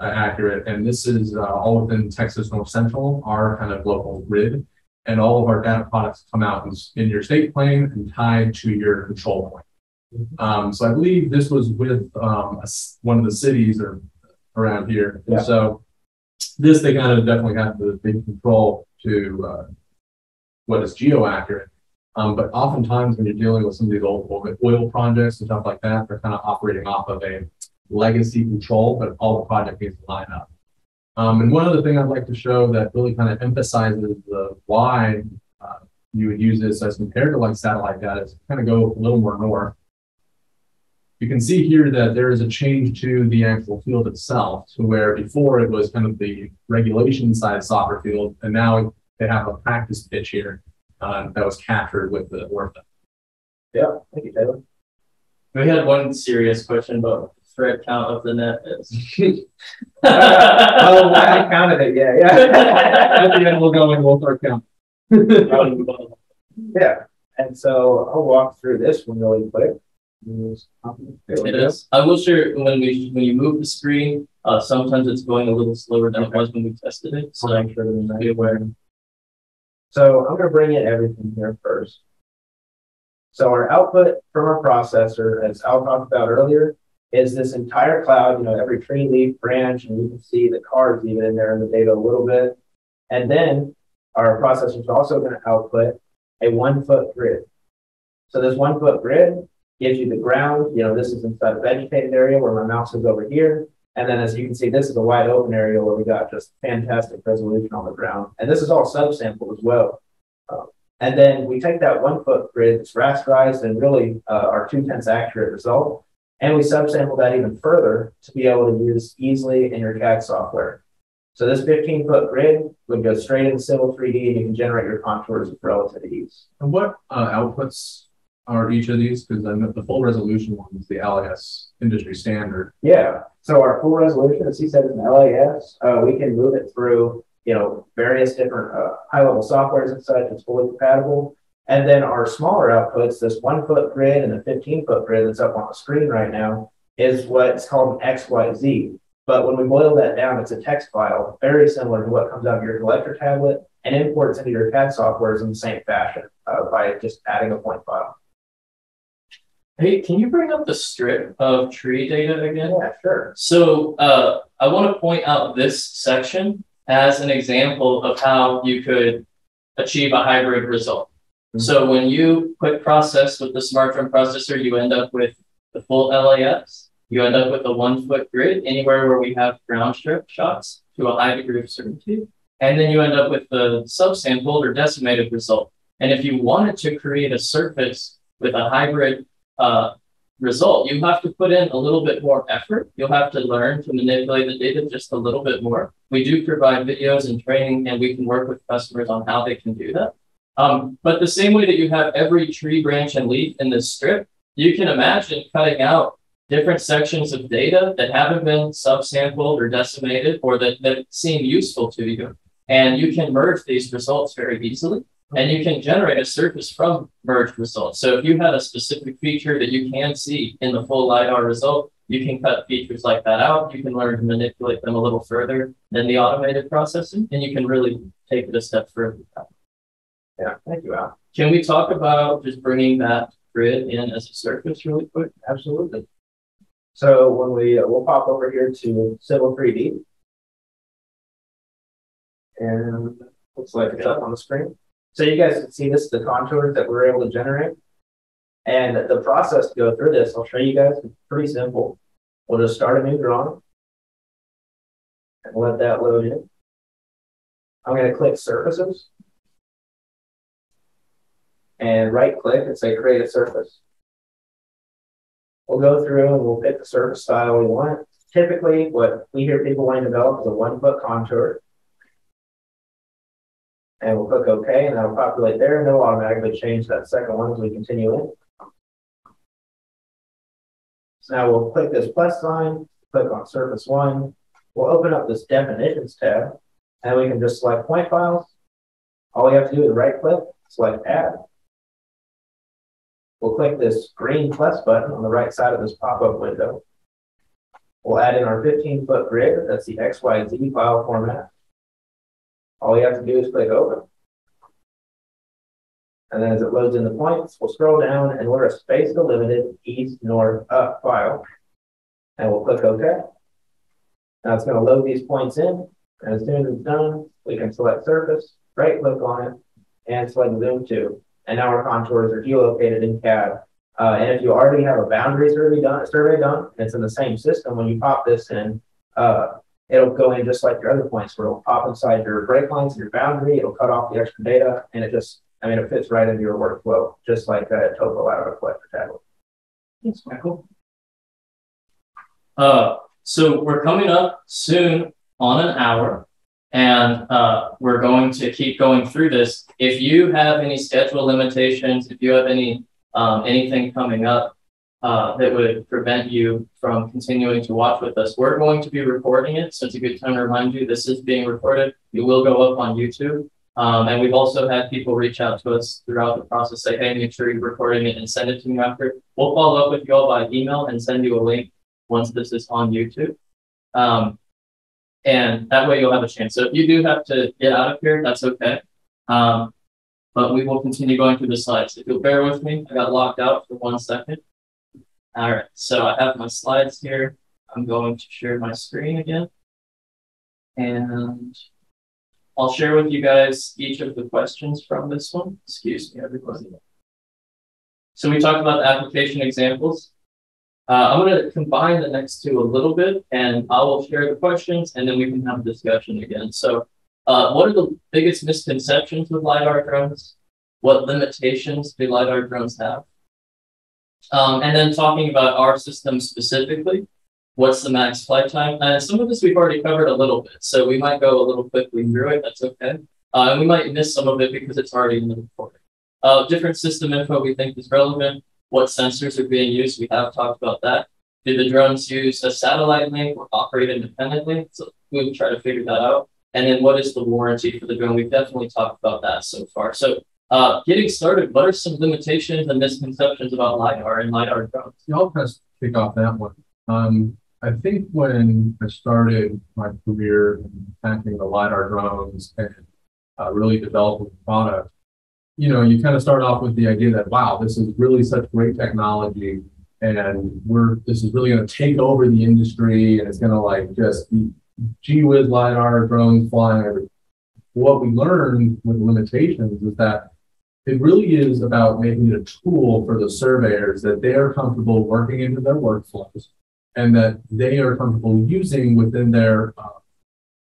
uh, accurate. And this is, uh, all within Texas North Central, our kind of local grid. And all of our data products come out in, in your state plane and tied to your control point. Um, so I believe this was with um, a one of the cities or around here. Yeah. so this, they kind of definitely have the big control to uh, what is geo accurate. Um, but oftentimes when you're dealing with some of these old oil- oil projects and stuff like that, they're kind of operating off of a legacy control, but all the project needs to line up. Um, and one other thing I'd like to show that really kind of emphasizes the why uh, you would use this as compared to like satellite data is kind of go a little more north. You can see here that there is a change to the actual field itself to where before it was kind of the regulation side soccer field, and now they have a practice pitch here uh, that was captured with the ortho. Yeah, thank you, Taylor. We had one serious question about what the thread count of the net is. oh, I counted it. Yeah, yeah. At the end, we'll go and we'll start counting. yeah. And so I'll walk through this one really quick. It is. I will share when we when you move the screen, uh, sometimes it's going a little slower than it was when we tested it. So make sure that be aware. So I'm going to bring in everything here first. So our output from our processor, as Al talked about earlier, is this entire cloud, you know, every tree, leaf, branch, and you can see the cards even in there in the data a little bit. And then our processor is also going to output a one foot grid. So this one foot grid gives you the ground, you know, this is inside a vegetated area where my mouse is over here. And then as you can see, this is a wide open area where we got just fantastic resolution on the ground. And this is all subsampled as well. Um, and then we take that one foot grid it's rasterized and really uh, our two tenths accurate result. And we subsample that even further to be able to use easily in your CAD software. So this 15 foot grid would go straight into Civil 3D and you can generate your contours with relative ease. And what uh, outputs are each of these? Because I know the full resolution one is the LAS industry standard. Yeah. So our full resolution, as he said, is an LAS. Uh, we can move it through, you know, various different uh, high-level softwares and such. It's fully compatible. And then our smaller outputs, this one foot grid and the 15 foot grid that's up on the screen right now, is what's called an XYZ. But when we boil that down, it's a text file, very similar to what comes out of your collector tablet and imports into your CAD softwares in the same fashion uh, by just adding a point file. Hey, can you bring up the strip of tree data again? Yeah, sure. So uh, I want to point out this section as an example of how you could achieve a hybrid result. Mhm. So when you quick process with the SmartDrone processor, you end up with the full LAS. You end up with a one foot grid anywhere where we have ground strip shots to a high degree of certainty. And then you end up with the subsampled or decimated result. And if you wanted to create a surface with a hybrid uh, result, you have to put in a little bit more effort. You'll have to learn to manipulate the data just a little bit more. We do provide videos and training, and we can work with customers on how they can do that. Um, but the same way that you have every tree, branch, and leaf in this strip, you can imagine cutting out different sections of data that haven't been subsampled or decimated or that, that seem useful to you. And you can merge these results very easily and you can generate a surface from merged results. So if you had a specific feature that you can see in the full LiDAR result, you can cut features like that out. You can learn to manipulate them a little further than the automated processing, and you can really take it a step further. Yeah, thank you, Al. Can we talk about just bringing that grid in as a surface really quick? Absolutely. So when we, uh, we'll pop over here to Civil 3D. And looks like it's up on the screen. So you guys can see this, the contours that we're able to generate. And the process to go through this, I'll show you guys, it's pretty simple. We'll just start a new drawing. And let that load in. I'm going to click surfaces. And right click and say create a surface. We'll go through and we'll pick the surface style we want. Typically, what we hear people want to develop is a one foot contour. And we'll click OK, and that'll populate there, and it'll automatically change that second one as we continue in. So now we'll click this plus sign, click on surface one. We'll open up this definitions tab, and we can just select point files. All we have to do is right click, select add. We'll click this green plus button on the right side of this pop-up window. We'll add in our 15 foot grid. That's the XYZ file format. All we have to do is click open. And then as it loads in the points, we'll scroll down and we're a space delimited east, north, up file. And we'll click OK. Now it's going to load these points in. And as soon as it's done, we can select surface, right click on it, and select zoom to. And now our contours are geolocated in CAD. Uh, and if you already have a boundary survey done, survey done, and it's in the same system, when you pop this in, uh, it'll go in just like your other points where it'll pop inside your break lines and your boundary. It'll cut off the extra data, and it just I mean, it fits right into your workflow, just like a topo lateral collector tablet. That's cool. Uh, so we're coming up soon on an hour, and uh, we're going to keep going through this. If you have any schedule limitations, if you have any um, anything coming up uh, that would prevent you from continuing to watch with us, we're going to be recording it. So it's a good time to remind you this is being recorded. It will go up on YouTube. Um, and we've also had people reach out to us throughout the process, say, hey, make sure you're recording it and send it to me after. We'll follow up with you all by email and send you a link once this is on YouTube. Um, and that way you'll have a chance. So if you do have to get out of here, that's okay. Um, but we will continue going through the slides. If you'll bear with me, I got locked out for one second. All right, so I have my slides here. I'm going to share my screen again. And I'll share with you guys each of the questions from this one. Excuse me, everybody. So we talked about application examples. Uh, I'm going to combine the next two a little bit, and I will share the questions, and then we can have a discussion again. So uh, what are the biggest misconceptions with LiDAR drones? What limitations do LiDAR drones have? Um, and then talking about our system specifically, what's the max flight time? And some of this we've already covered a little bit, so we might go a little quickly through it. That's okay. Uh, and we might miss some of it because it's already in the recording. Uh, different system info we think is relevant. What sensors are being used? We have talked about that. Do the drones use a satellite link or operate independently? So we will try to figure that out. And then what is the warranty for the drone? We've definitely talked about that so far. So uh, getting started, what are some limitations and misconceptions about LiDAR and LiDAR drones? Yeah, I'll of kick off that one. Um, I think when I started my career in attacking the LiDAR drones and uh, really developing the product, you know, you kind of start off with the idea that, wow, this is really such great technology and we're, this is really going to take over the industry and it's going to like just be gee whiz LiDAR drones flying everywhere. What we learned with limitations is that it really is about making it a tool for the surveyors that they are comfortable working into their workflows and that they are comfortable using within their uh,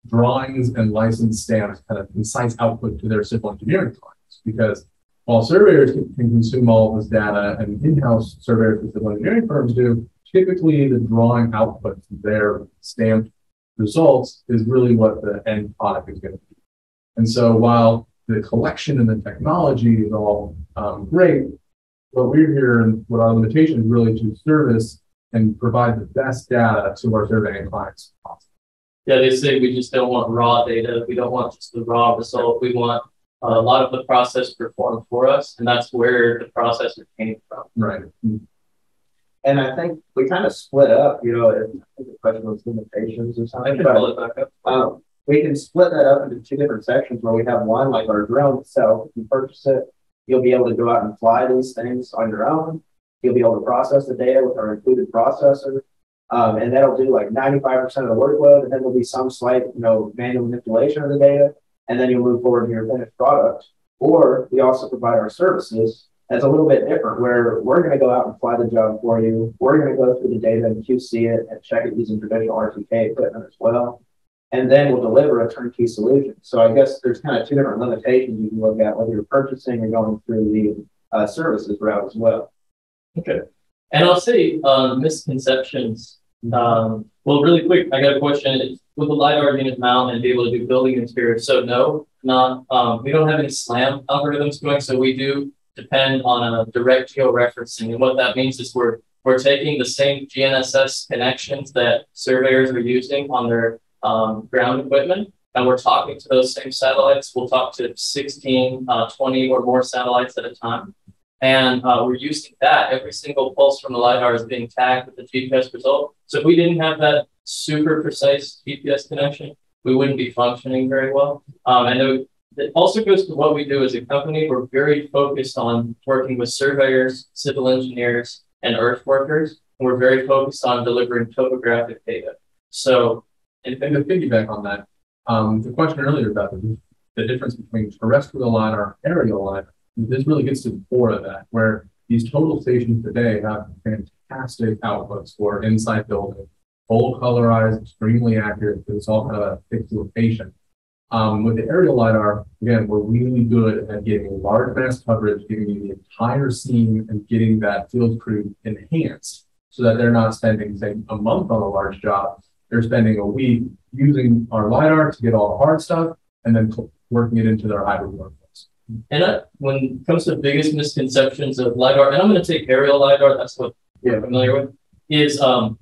drawings and license stamps kind of concise output to their civil engineering clients. Because while surveyors can, can consume all of this data and in-house surveyors with civil engineering firms do, typically the drawing output their stamped results is really what the end product is going to be. And so while the collection and the technology is all um, great, what we're here and what our limitation is really to service and provide the best data to our surveying clients. Yeah, they say we just don't want raw data. We don't want just the raw result. We want a lot of the process performed for us, and that's where the processor came from. Right. And I think we kind of split up, you know, I think the question was limitations or I something. can but- pull it back up. Um, we can split that up into two different sections where we have one, like our drone itself, if you purchase it, you'll be able to go out and fly these things on your own. You'll be able to process the data with our included processor. Um, and that'll do like ninety-five percent of the workload, and then there'll be some slight, you know, manual manipulation of the data, and then you'll move forward to your finished product. Or we also provide our services as a little bit different, where we're gonna go out and fly the job for you. We're gonna go through the data and QC it and check it using traditional RTK equipment as well and then we'll deliver a turnkey solution. So I guess there's kind of two different limitations you can look at, whether you're purchasing or going through the uh, services route as well. Okay. And I'll say uh, misconceptions. Um, well, really quick, I got a question. Will the LiDAR unit mount and be able to do building interiors? So no, not. Um, we don't have any SLAM algorithms going, so we do depend on a direct georeferencing. And what that means is we're we're taking the same GNSS connections that surveyors are using on their um, ground equipment, and we're talking to those same satellites. We'll talk to 16, uh, 20 or more satellites at a time. And uh, we're using that. Every single pulse from the LiDAR is being tagged with the GPS result. So if we didn't have that super precise GPS connection, we wouldn't be functioning very well. Um, and it, it also goes to what we do as a company. We're very focused on working with surveyors, civil engineers, and earth workers. And we're very focused on delivering topographic data. So And, and to piggyback on that, um, the question earlier about the, the difference between terrestrial LiDAR and aerial LiDAR, this really gets to the core of that, where these total stations today have fantastic outputs for inside building, full colorized, extremely accurate, because it's all kind of fixed location. Um, with the aerial LiDAR, again, we're really good at getting large mass coverage, giving you the entire scene and getting that field crew enhanced so that they're not spending, say, a month on a large job. They're spending a week using our LiDAR to get all the hard stuff and then working it into their hybrid workflows. And uh, when it comes to biggest misconceptions of LiDAR, and I'm going to take aerial LiDAR, that's what you're familiar with, is um,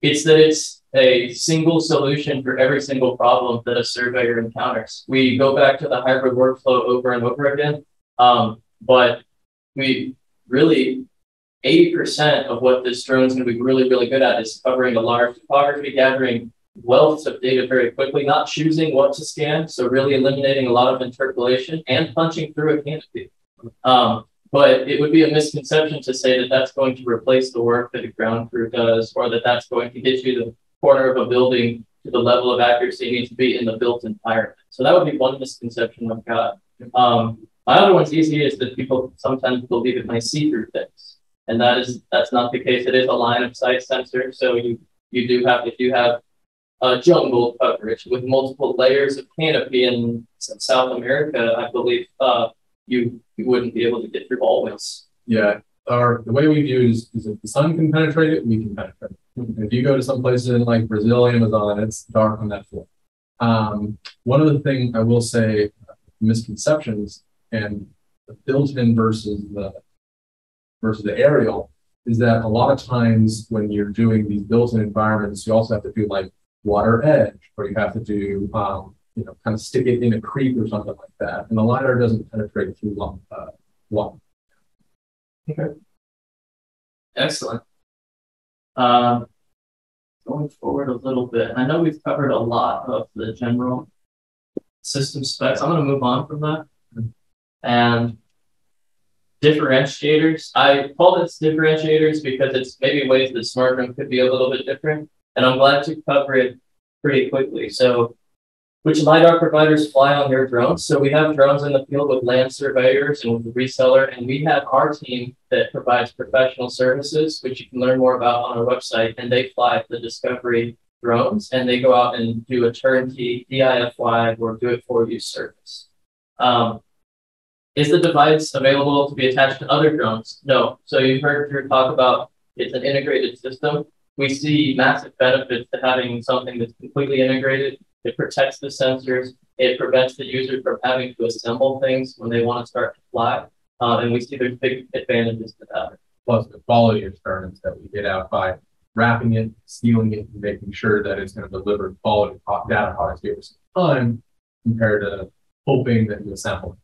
it's that it's a single solution for every single problem that a surveyor encounters. We go back to the hybrid workflow over and over again, um, but we really 80% of what this drone is going to be really, really good at is covering a large topography, gathering wealth of data very quickly, not choosing what to scan. So really eliminating a lot of interpolation and punching through a canopy. Um, but it would be a misconception to say that that's going to replace the work that a ground crew does, or that that's going to get you the corner of a building to the level of accuracy it needs to be in the built environment. So that would be one misconception I've got. Um, my other one's easy is that people sometimes believe it might see through things. And that is that's not the case. It is a line of sight sensor. So you you do have if you have uh, jungle coverage with multiple layers of canopy in South America, I believe uh, you you wouldn't be able to get through always. Yeah, our the way we view it is, is if the sun can penetrate it, we can penetrate it. If you go to some places in like Brazil, Amazon, it's dark on that floor. Um, one of the things I will say, uh, misconceptions and the built-in versus the versus the aerial is that a lot of times when you're doing these built-in environments, you also have to do like water edge, or you have to do um, you know kind of stick it in a creek or something like that. And the lidar doesn't penetrate through long, uh, water. Excellent. Um, going forward a little bit, I know we've covered a lot of the general system specs. I'm going to move on from that. And differentiators, I call this differentiators because it's maybe ways that SmartDrone could be a little bit different. And I'm glad to cover it pretty quickly. So which LiDAR providers fly on their drones. So we have drones in the field with land surveyors and with the reseller, and we have our team that provides professional services, which you can learn more about on our website. And they fly the Discovery drones and they go out and do a turnkey DIFY or do it for you service. Um, is the device available to be attached to other drones? No. So you've heard Drew talk about it's an integrated system. We see massive benefits to having something that's completely integrated. It protects the sensors. It prevents the user from having to assemble things when they want to start to fly. Uh, and we see there's big advantages to that. plus the quality assurance that we get out by wrapping it, sealing it, and making sure that it's going to deliver quality data products over some time compared to hoping that you assemble.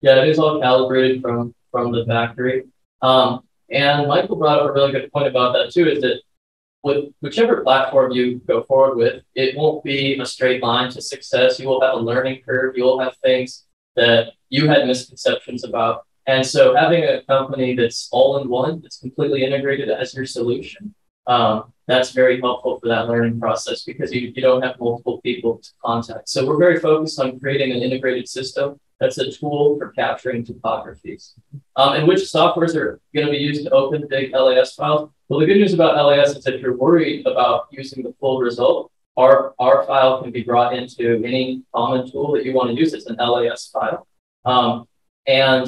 Yeah, it is all calibrated from from the factory. Um, and Michael brought up a really good point about that too, is that with whichever platform you go forward with, it won't be a straight line to success. You will have a learning curve. You'll have things that you had misconceptions about. And so having a company that's all in one, that's completely integrated as your solution, um, that's very helpful for that learning process because you, you don't have multiple people to contact. So we're very focused on creating an integrated system that's a tool for capturing topographies. Um, and which softwares are going to be used to open big LAS files? Well, the good news about LAS is if you're worried about using the full result, our, our file can be brought into any common tool that you want to use. It's an LAS file. Um, and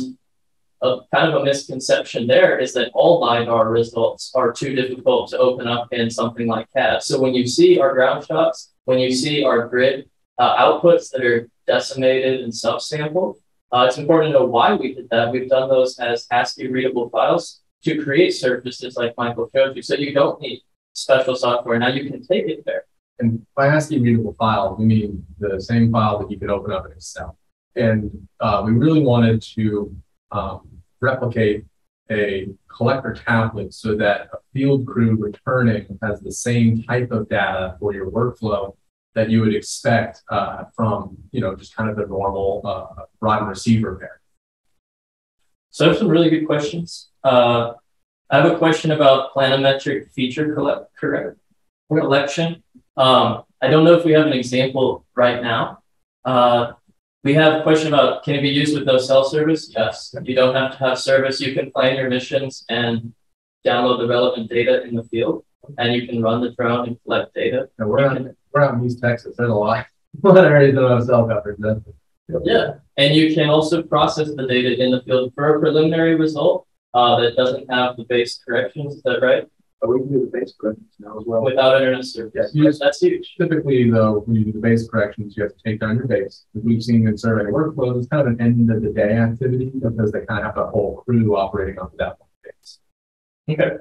a kind of a misconception there is that all LiDAR results are too difficult to open up in something like CAD. So when you see our ground shots, when you see our grid uh, outputs that are decimated and subsampled, uh, it's important to know why we did that. We've done those as ASCII readable files to create surfaces like Michael showed you. So you don't need special software. Now you can take it there. And by ASCII readable file, we mean the same file that you could open up in Excel. And uh, we really wanted to um, replicate a collector tablet so that a field crew returning has the same type of data for your workflow that you would expect uh, from, you know, just kind of the normal uh, rod and receiver pair. So I have some really good questions. Uh, I have a question about planimetric feature collect correct collection. Um, I don't know if we have an example right now. Uh, we have a question about can it be used with no cell service? Yes. You don't have to have service. You can plan your missions and download the relevant data in the field, and you can run the drone and collect data. And we're, out, we're out in East Texas. There's a lot, a lot of areas that have cell coverage. Yeah, and you can also process the data in the field for a preliminary result uh, that doesn't have the base corrections. Is that right? But we can do the base corrections now as well. Without internet service. Yes, that's huge. Typically, though, when you do the base corrections, you have to take down your base. We've seen in survey workflows, it's kind of an end of the day activity because they kind of have a whole crew operating on that one base. Okay.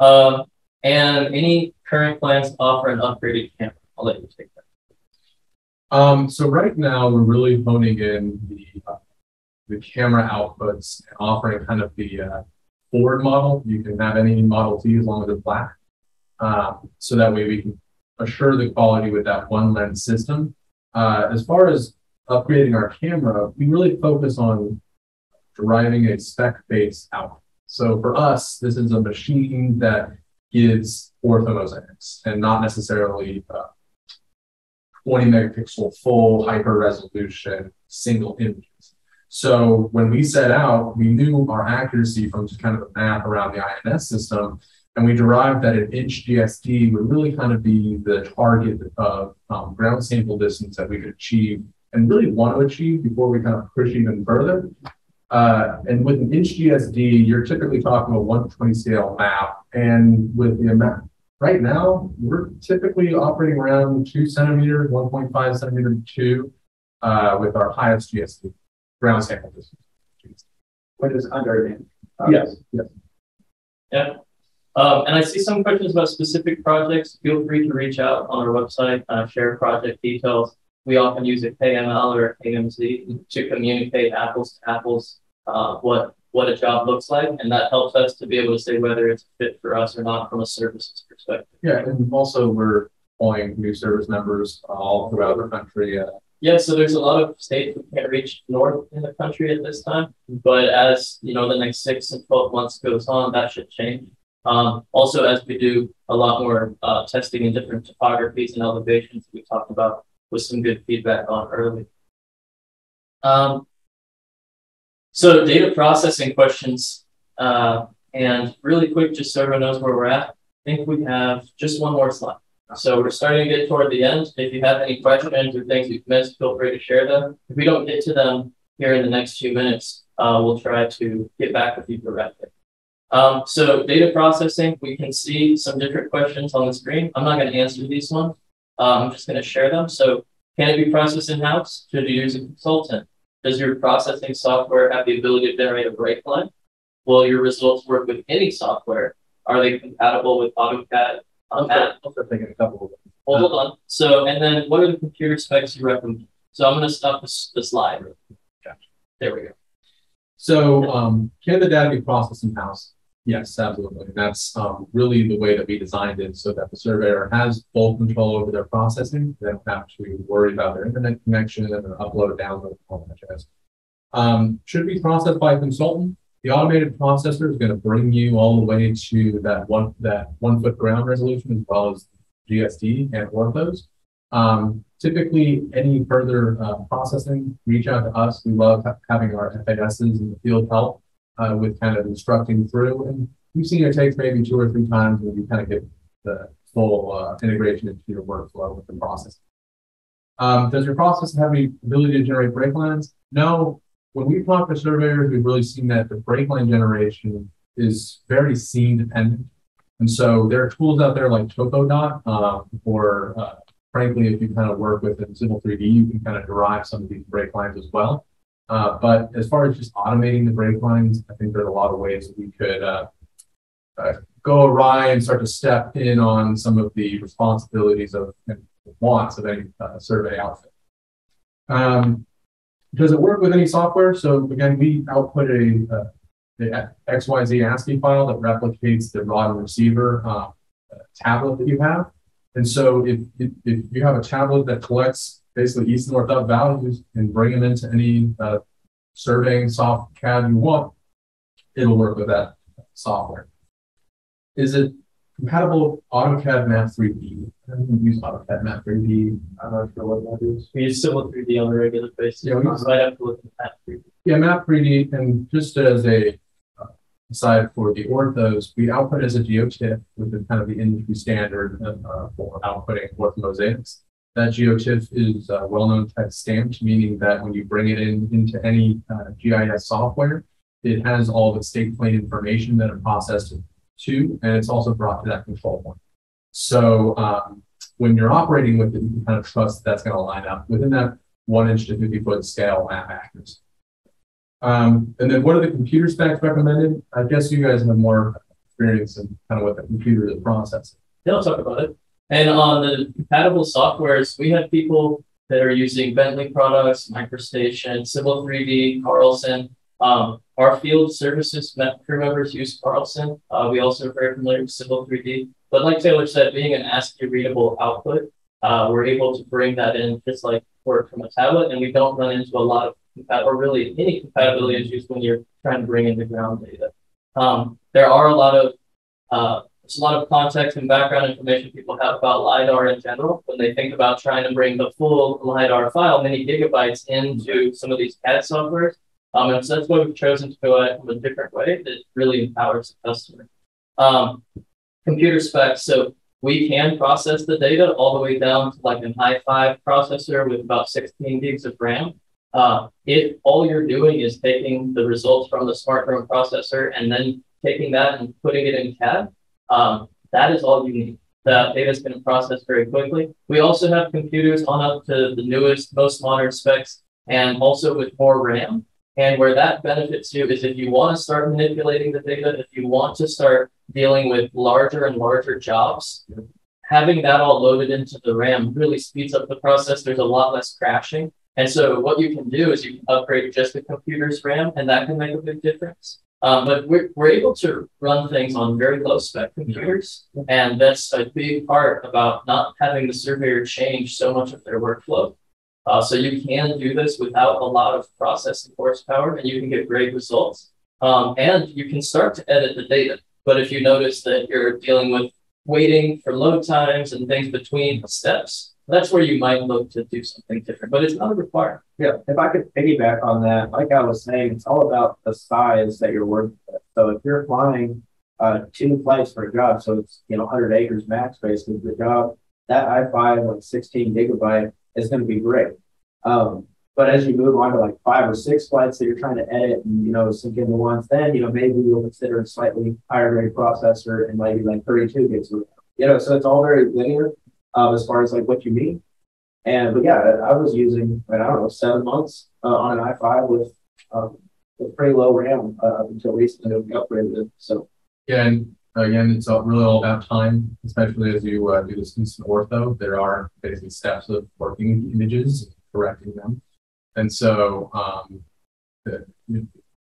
Um, and any current plans to offer an upgraded camera? I'll let you take that. Um, so right now we're really honing in the uh, the camera outputs and offering kind of the uh, Ford model. You can have any Model T as long as it's black. Um, so that way we can assure the quality with that one lens system. Uh, as far as upgrading our camera, we really focus on deriving a spec-based output. So for us, this is a machine that gives orthomosaics and not necessarily uh, 20 megapixel full hyper resolution single images. So when we set out, we knew our accuracy from just kind of the math around the INS system, and we derived that an inch GSD would really kind of be the target of um, ground sample distance that we could achieve and really want to achieve before we kind of push even further. Uh, and with an inch GSD, you're typically talking a 120 scale map. And with the amount, right now, we're typically operating around two centimeters, 1.5 centimeter to two uh, with our highest GSD ground sample distance. Which is under an inch. yes. Yes. Yeah. Um, and I see some questions about specific projects. Feel free to reach out on our website, uh, share project details. We often use a KML or a KMZ to communicate apples to apples uh, what what a job looks like, and that helps us to be able to say whether it's fit for us or not from a services perspective. Yeah, and also we're employing new service members all throughout the country. Uh, yeah, so there's a lot of states we can't reach north in the country at this time, but as you know, the next six and twelve months goes on, that should change. Um, also, as we do a lot more uh, testing in different topographies and elevations, we talked about with some good feedback on early. Um, so data processing questions, uh, and really quick, just so everyone knows where we're at. I think we have just one more slide. So we're starting to get toward the end. If you have any questions or things you've missed, feel free to share them. If we don't get to them here in the next few minutes, uh, we'll try to get back with you directly. Um, so data processing, we can see some different questions on the screen. I'm not going to answer these ones. Uh, I'm just going to share them. So can it be processed in-house? Should you use a consultant? Does your processing software have the ability to generate a break line? Will your results work with any software? Are they compatible with AutoCAD I'm also thinking a couple of them. Hold on. So, and then what are the computer specs you recommend? So I'm going to stop this, the slide. Gotcha. There we go. So, um, can the data be processed in house? Yes, absolutely. And that's um, really the way that we designed it so that the surveyor has full control over their processing. They don't have to worry about their internet connection and their upload, download, all that jazz. Um, should be processed by a consultant. The automated processor is going to bring you all the way to that one that one foot ground resolution as well as GSD and orthos. Um, typically, any further uh, processing, reach out to us. We love ha having our FASs in the field help uh, with kind of instructing through. And we've seen it takes maybe two or three times when you kind of get the full uh, integration into your workflow with the process. Um, does your process have the ability to generate break lines? No. When we talk to surveyors, we've really seen that the break line generation is very scene dependent. And so there are tools out there like Topodot, um, or uh, frankly, if you kind of work with in Civil 3D, you can kind of derive some of these break lines as well. Uh, but as far as just automating the break lines, I think there's a lot of ways we could uh, uh, go awry and start to step in on some of the responsibilities of and wants of any uh, survey outfit. Um, does it work with any software? So again, we output a, uh, the XYZ ASCII file that replicates the rod and receiver uh, tablet that you have. And so if, if, if you have a tablet that collects basically east and north up values and bring them into any uh, surveying soft CAD you want, it'll work with that software. Is it compatible with AutoCAD Map 3D? I don't use AutoCAD Map 3D. I'm not sure what that is. We use Civil 3D on a regular basis. Yeah, we use- have to look at Map 3D. Yeah, Map 3D, and just as a uh, aside for the orthos, we output as a GeoTIFF, which is kind of the industry standard uh, for outputting ortho mosaics. That GeoTIFF is well-known text stamped, meaning that when you bring it in into any uh, GIS software, it has all the state plane information that it processed to, and it's also brought to that control point. So um, when you're operating with it, you can kind of trust that that's going to line up within that one inch to 50 foot scale map accuracy. Um, and then what are the computer specs recommended? I guess you guys have more experience in kind of what the computer is processing. Yeah, I'll talk about it. And on the compatible softwares, we have people that are using Bentley products, MicroStation, Civil 3D, Carlson. Um, our field services crew members use Carlson. Uh, we also are very familiar with Civil 3D. But like Taylor said, being an ASCII readable output, uh, we're able to bring that in just like work from a tablet, and we don't run into a lot of or really any compatibility issues when you're trying to bring in the ground data. Um, there are a lot of uh, there's a lot of context and background information people have about LiDAR in general when they think about trying to bring the full LiDAR file, many gigabytes, into some of these CAD softwares. Um, and so that's why we've chosen to go at it from a different way that really empowers the customer. Um, computer specs. So we can process the data all the way down to like an i5 processor with about 16 gigs of RAM. Uh, if all you're doing is taking the results from the SmartDrone processor and then taking that and putting it in CAD, um, that is all you need. The data is going to process very quickly. We also have computers on up to the newest, most modern specs, and also with more RAM. And where that benefits you is if you want to start manipulating the data, if you want to start dealing with larger and larger jobs, having that all loaded into the RAM really speeds up the process. There's a lot less crashing. And so what you can do is you can upgrade just the computer's RAM, and that can make a big difference. Um, but we're, we're able to run things on very low spec computers. And that's a big part about not having the surveyor change so much of their workflow. Uh, so you can do this without a lot of processing horsepower and you can get great results. Um, and you can start to edit the data. But if you notice that you're dealing with waiting for load times and things between steps, that's where you might look to do something different, but it's not a requirement. Yeah, if I could piggyback on that, like I was saying, it's all about the size that you're working with. So if you're flying uh, two flights for a job, so it's you know 100 acres max basically the job, that i5 like 16 gigabyte is going to be great. Um, but as you move on to like five or six flights that you're trying to edit and you know sync into ones, then you know maybe you'll consider a slightly higher grade processor and maybe like 32 gigs. You know, so it's all very linear um, as far as like what you need. And but yeah, I was using I don't know seven months uh, on an i5 with um, with pretty low RAM uh, until recently we upgraded it. So yeah, and again, it's all, really all about time, especially as you uh, do this instant ortho. There are basically steps of working images, correcting them, and so um, the,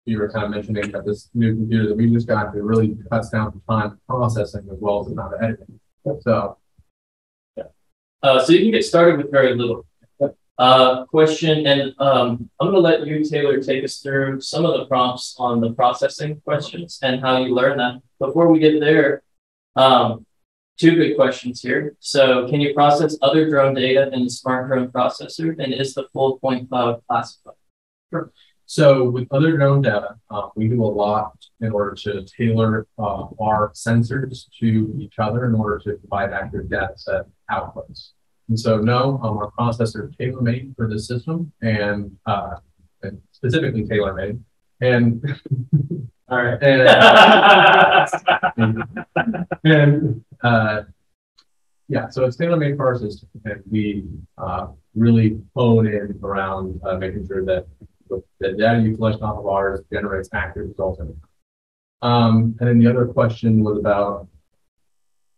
you were kind of mentioning that this new computer that we just got, it really cuts down the time processing as well as the amount of editing. So. Uh, so you can get started with very little. Uh, question, and um, I'm going to let you, Taylor, take us through some of the prompts on the processing questions and how you learn that. Before we get there, um, two good questions here. So, can you process other drone data in the SmartDrone processor, and is the full point cloud classified? Sure. So, with other drone data, uh, we do a lot in order to tailor uh, our sensors to each other in order to provide accurate data set outputs. And so, no, um, our processor is tailor made for this system and, uh, and specifically tailor made. And all right. And, and uh, yeah, so it's tailor made for our system, and we uh, really hone in around uh, making sure that the data you collect off of ours generates accurate results. Um, and then the other question was about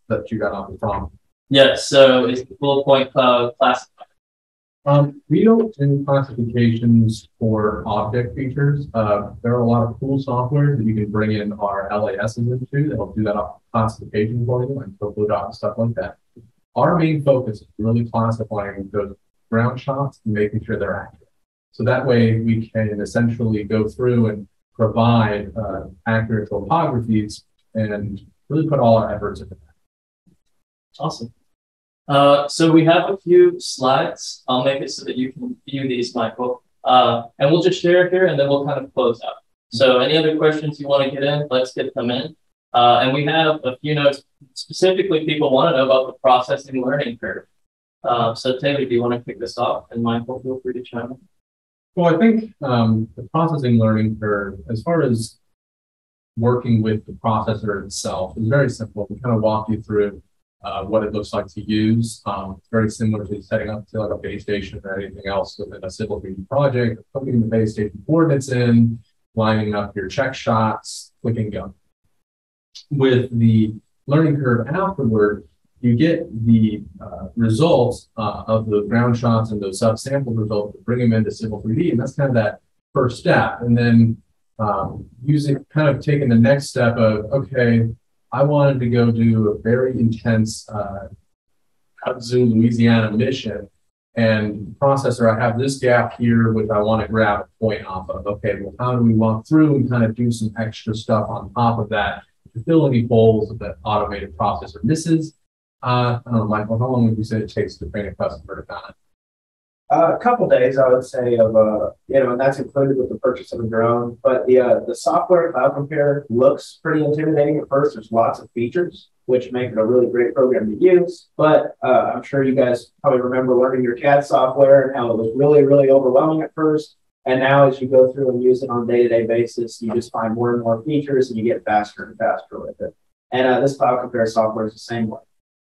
that you got off the prompt. Yes, so is the full point cloud classified? Um, we don't do classifications for object features. Uh, there are a lot of cool software that you can bring in our LASs into that'll do that classification for you and and stuff like that. Our main focus is really classifying those ground shots and making sure they're accurate. So that way we can essentially go through and provide uh, accurate topographies and really put all our efforts into that. Awesome. Uh, so we have a few slides. I'll make it so that you can view these, Michael. Uh, and we'll just share here and then we'll kind of close out. So any other questions you want to get in, let's get them in. Uh, and we have a few notes. Specifically, people want to know about the processing learning curve. Uh, so Taylor, do you want to kick this off? And Michael, feel free to chime in. Well, I think um, the processing learning curve, as far as working with the processor itself, is very simple. We kind of walk you through uh, what it looks like to use. Um, very similar to setting up to like a base station or anything else within a civil 3D project, putting the base station coordinates in, lining up your check shots, clicking go. With the learning curve afterward, you get the uh, results uh, of the ground shots and those subsample results, bring them into Civil 3D, and that's kind of that first step. And then um, using kind of taking the next step of okay, I wanted to go do a very intense uh, Louisiana mission. And processor, I have this gap here, which I want to grab a point off of. Okay, well, how do we walk through and kind of do some extra stuff on top of that to fill any holes that automated processor misses? Uh, I don't know, Michael, how long would you say it takes to train a customer to kind of uh, a couple days, I would say, of uh, you know, and that's included with the purchase of a drone. But the uh, the software CloudCompare looks pretty intimidating at first. There's lots of features which make it a really great program to use. But uh, I'm sure you guys probably remember learning your CAD software and how it was really, really overwhelming at first. And now, as you go through and use it on a day-to-day basis, you just find more and more features, and you get faster and faster with it. And uh, this CloudCompare software is the same way.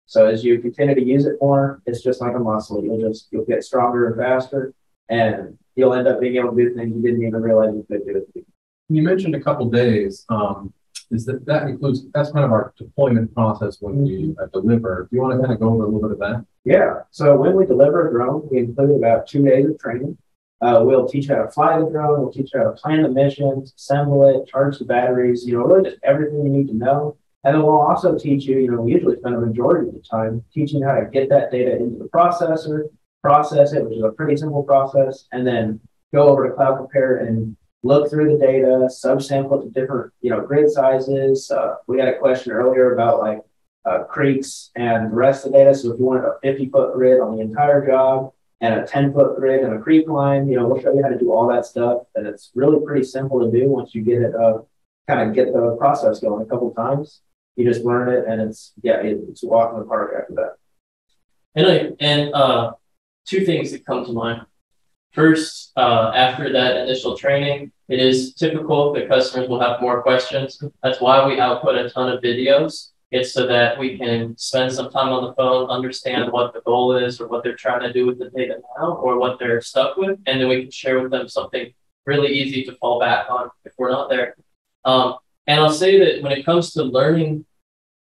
So as you continue to use it more, it's just like a muscle. You'll just you'll get stronger and faster, and you'll end up being able to do things you didn't even realize you could do. You mentioned a couple days. Um, is that that includes that's kind of our deployment process when we uh, deliver. Do you want to kind of go over a little bit of that? Yeah. So when we deliver a drone, we include about two days of training. Uh, we'll teach you how to fly the drone. We'll teach you how to plan the missions, assemble it, charge the batteries. You know, really just everything you need to know and then we'll also teach you, you know, we usually spend a majority of the time teaching how to get that data into the processor, process it, which is a pretty simple process, and then go over to CloudCompare and look through the data, subsample to different, you know, grid sizes. Uh, we had a question earlier about like uh, creeks and the rest of the data. So if you wanted a 50 foot grid on the entire job and a 10 foot grid and a creek line, you know, we'll show you how to do all that stuff. And it's really pretty simple to do once you get it, uh, kind of get the process going a couple times you just learn it and it's yeah it, it's a walk in the park after that. And I, and uh, two things that come to mind. First uh, after that initial training it is typical that customers will have more questions. That's why we output a ton of videos. It's so that we can spend some time on the phone understand what the goal is or what they're trying to do with the data now or what they're stuck with and then we can share with them something really easy to fall back on if we're not there. Um, and I'll say that when it comes to learning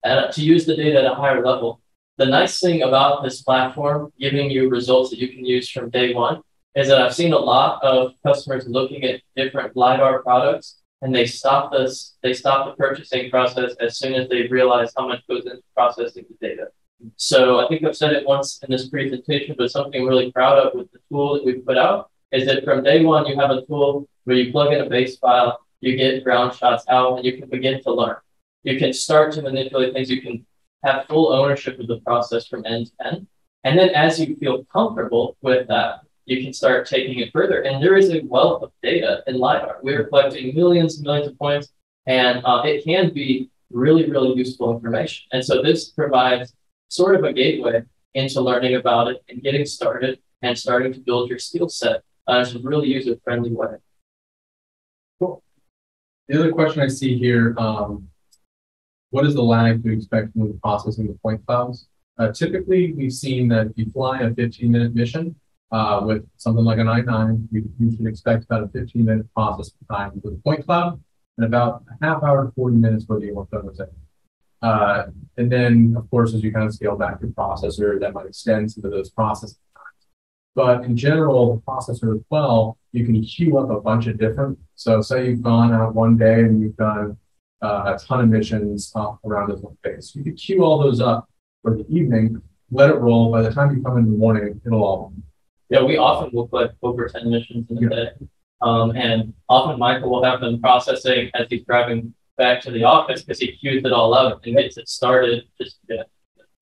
uh, to use the data at a higher level, the nice thing about this platform, giving you results that you can use from day one, is that I've seen a lot of customers looking at different LiDAR products and they stop this, they stop the purchasing process as soon as they realize how much goes into processing the data. So I think I've said it once in this presentation, but something I'm really proud of with the tool that we've put out is that from day one, you have a tool where you plug in a base file, you get ground shots out, and you can begin to learn. You can start to manipulate things. You can have full ownership of the process from end to end. And then as you feel comfortable with that, you can start taking it further. And there is a wealth of data in LiDAR. We're collecting millions and millions of points, and uh, it can be really, really useful information. And so this provides sort of a gateway into learning about it and getting started and starting to build your skill set uh, in a really user friendly way. Cool. The other question I see here um, what is the lag to expect from the processing of point clouds? Uh, typically, we've seen that if you fly a 15 minute mission uh, with something like an i9, you, you should expect about a 15 minute process time with the point cloud and about a half hour to 40 minutes for the ortho uh, and then, of course, as you kind of scale back your processor, that might extend some of those times. But in general, the processor as well, you can queue up a bunch of different. So say you've gone out one day and you've done uh, a ton of missions uh, around this one phase. You could queue all those up for the evening, let it roll. By the time you come in the morning, it'll all. Yeah, we often will put over 10 missions in a day. Um, and often Michael will have them processing as he's driving back to the office because he queues it all up and gets it started. Just yeah.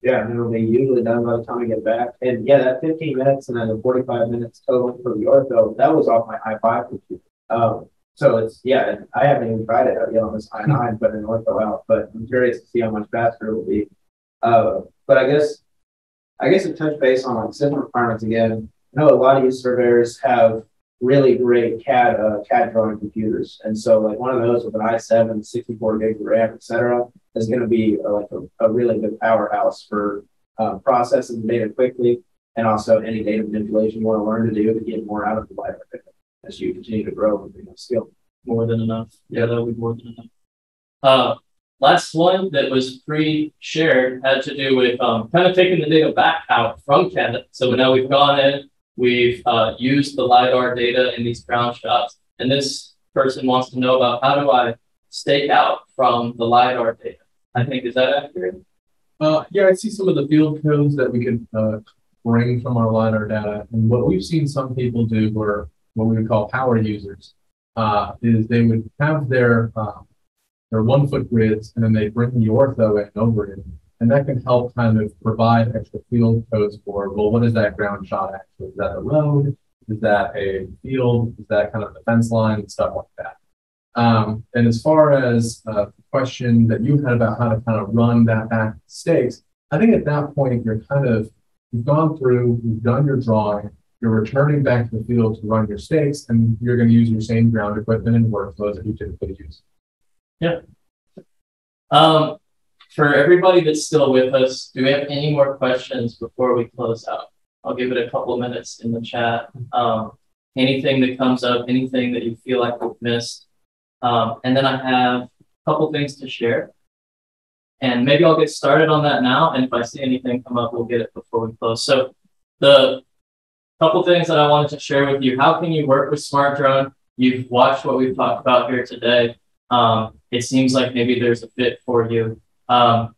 Yeah, and it'll be usually done by the time I get back. And yeah, that 15 minutes and then the 45 minutes total for the ortho, that was off my i5 computer. Um, so it's yeah, I haven't even tried it yet on this i9, but an ortho out. But I'm curious to see how much faster it will be. Uh, but I guess I guess to touch base on like system requirements again. I know a lot of you surveyors have really great CAD uh, CAD drawing computers, and so like one of those with an i7, 64 gig RAM, etc., is going to be uh, like a, a, really good powerhouse for uh, processing data quickly, and also any data manipulation you want to learn to do to get more out of the LiDAR as you continue to grow and become. More than enough. Yeah, that would be more than enough. Uh, last one that was pre-shared had to do with um, kind of taking the data back out from CAD. So now we've gone in, we've uh, used the LiDAR data in these ground shots, and this person wants to know about how do I stake out from the LiDAR data? I think, is that accurate? Uh, yeah, I see some of the field codes that we can uh, bring from our LiDAR data. And what we've seen some people do where what we would call power users, uh, is they would have their um, their one foot grids and then they bring the ortho in over it. And that can help kind of provide extra field codes for, well, what is that ground shot actually? Is that a road? Is that a field? Is that kind of the fence line and stuff like that? Um, and as far as uh, the question that you had about how to kind of run that back stakes, I think at that point you're kind of you've gone through, you've done your drawing, you're returning back to the field to run your stakes, and you're going to use your same ground equipment and workflows that you typically use. Yeah. Um, for everybody that's still with us, do we have any more questions before we close out? I'll give it a couple of minutes in the chat. Um, anything that comes up, anything that you feel like we've missed. Um, and then I have a couple things to share. And maybe I'll get started on that now. And if I see anything come up, we'll get it before we close. So the couple things that I wanted to share with you. How can you work with SmartDrone? You've watched what we've talked about here today. Um, it seems like maybe there's a fit for you. Um,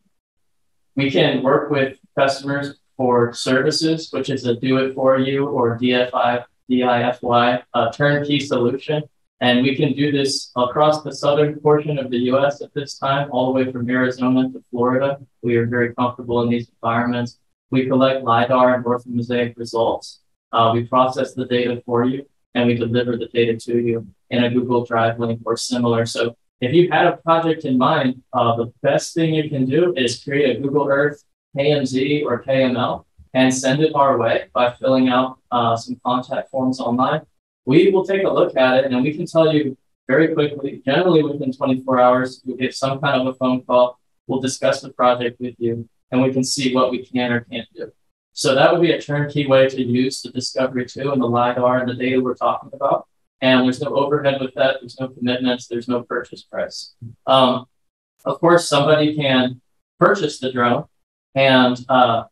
we can work with customers for services, which is a do it for you or DFI, DIFY, a turnkey solution. And we can do this across the southern portion of the US at this time, all the way from Arizona to Florida. We are very comfortable in these environments. We collect LiDAR and OrthoMosaic results. Uh, we process the data for you and we deliver the data to you in a Google Drive link or similar. So if you had a project in mind, uh, the best thing you can do is create a Google Earth KMZ or KML and send it our way by filling out uh, some contact forms online. We will take a look at it and we can tell you very quickly, generally within 24 hours, you'll get some kind of a phone call. We'll discuss the project with you and we can see what we can or can't do. So that would be a turnkey way to use the Discovery 2 and the LiDAR and the data we're talking about. And there's no overhead with that. There's no commitments. There's no purchase price. Um, of course, somebody can purchase the drone. And uh,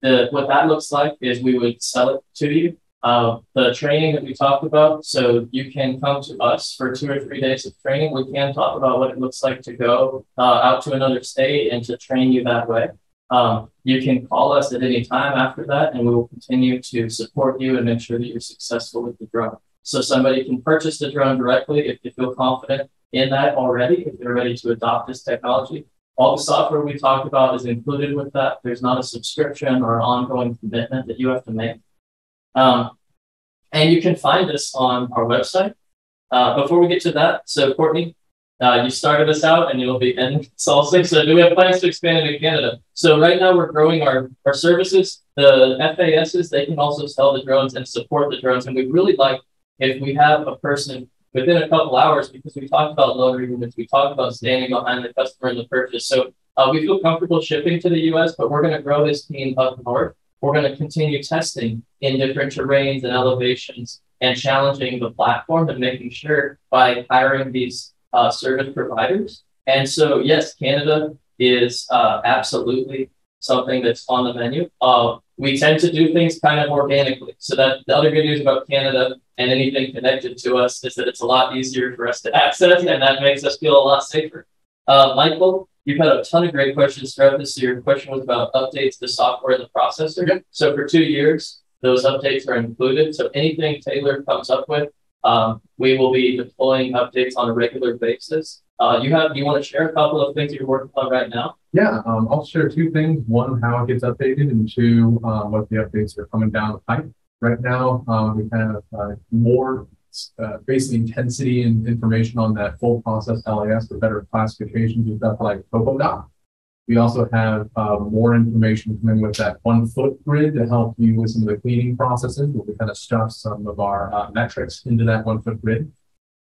the, what that looks like is we would sell it to you uh, the training that we talked about. So you can come to us for two or three days of training. We can talk about what it looks like to go uh, out to another state and to train you that way. Um, you can call us at any time after that, and we will continue to support you and make sure that you're successful with the drone. So somebody can purchase the drone directly if they feel confident in that already, if they're ready to adopt this technology. All the software we talked about is included with that. There's not a subscription or an ongoing commitment that you have to make. Um, and you can find us on our website. Uh, before we get to that, so Courtney, uh, you started us out and you'll be in Salsa. So do we have plans to expand into Canada? So right now we're growing our, our services. The FASs, they can also sell the drones and support the drones. And we really like if we have a person within a couple hours, because we talked about loan agreements, we talked about standing behind the customer in the purchase. So uh, we feel comfortable shipping to the US, but we're going to grow this team up north. We're going to continue testing in different terrains and elevations and challenging the platform and making sure by hiring these uh, service providers. And so, yes, Canada is uh, absolutely something that's on the menu. Uh, we tend to do things kind of organically. So that the other good news about Canada and anything connected to us is that it's a lot easier for us to access, and that makes us feel a lot safer. Uh, Michael, you've had a ton of great questions throughout this. So your question was about updates to software and the processor. So for two years, those updates are included. So anything Taylor comes up with, um, we will be deploying updates on a regular basis. Uh, you have, do you want to share a couple of things that you're working on right now? Yeah, um, I'll share two things. One, how it gets updated, and two, um, what the updates are coming down the pipe. Right now, um, we have uh, more uh, basically intensity and information on that full process LAS for better classifications and stuff like TopoDot. We also have uh, more information coming with that one foot grid to help you with some of the cleaning processes. We'll kind of stuff some of our uh, metrics into that one foot grid.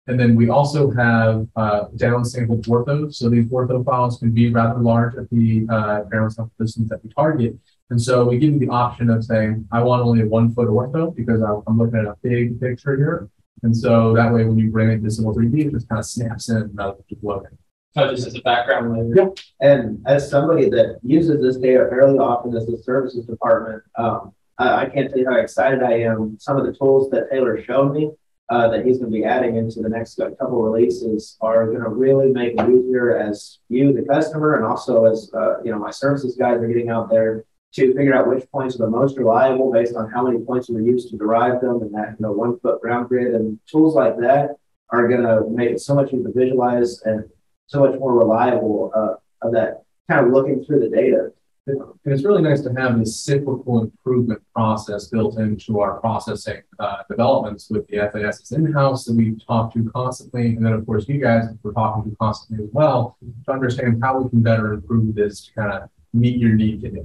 And then we also have uh, downsampled orthos. So these ortho files can be rather large at the uh, barrel distance that we target. And so we give you the option of saying, I want only a one foot ortho because I'm looking at a big picture here. And so that way, when you bring it to Civil 3D, it just kind of snaps in rather than just. Just as a background layer. Yeah. And as somebody that uses this data fairly often as the services department, um, I, I, can't tell you how excited I am. Some of the tools that Taylor showed me uh, that he's going to be adding into the next couple releases are going to really make it easier as you, the customer, and also as uh, you know, my services guys are getting out there to figure out which points are the most reliable based on how many points were used to derive them and that, you know, one foot ground grid and tools like that are going to make it so much easier to visualize and so much more reliable uh, of that kind of looking through the data. And it's really nice to have this cyclical improvement process built into our processing uh, developments with the FAS in-house that we talk to constantly. And then, of course, you guys, we're talking to constantly as well to understand how we can better improve this to kind of meet your need today.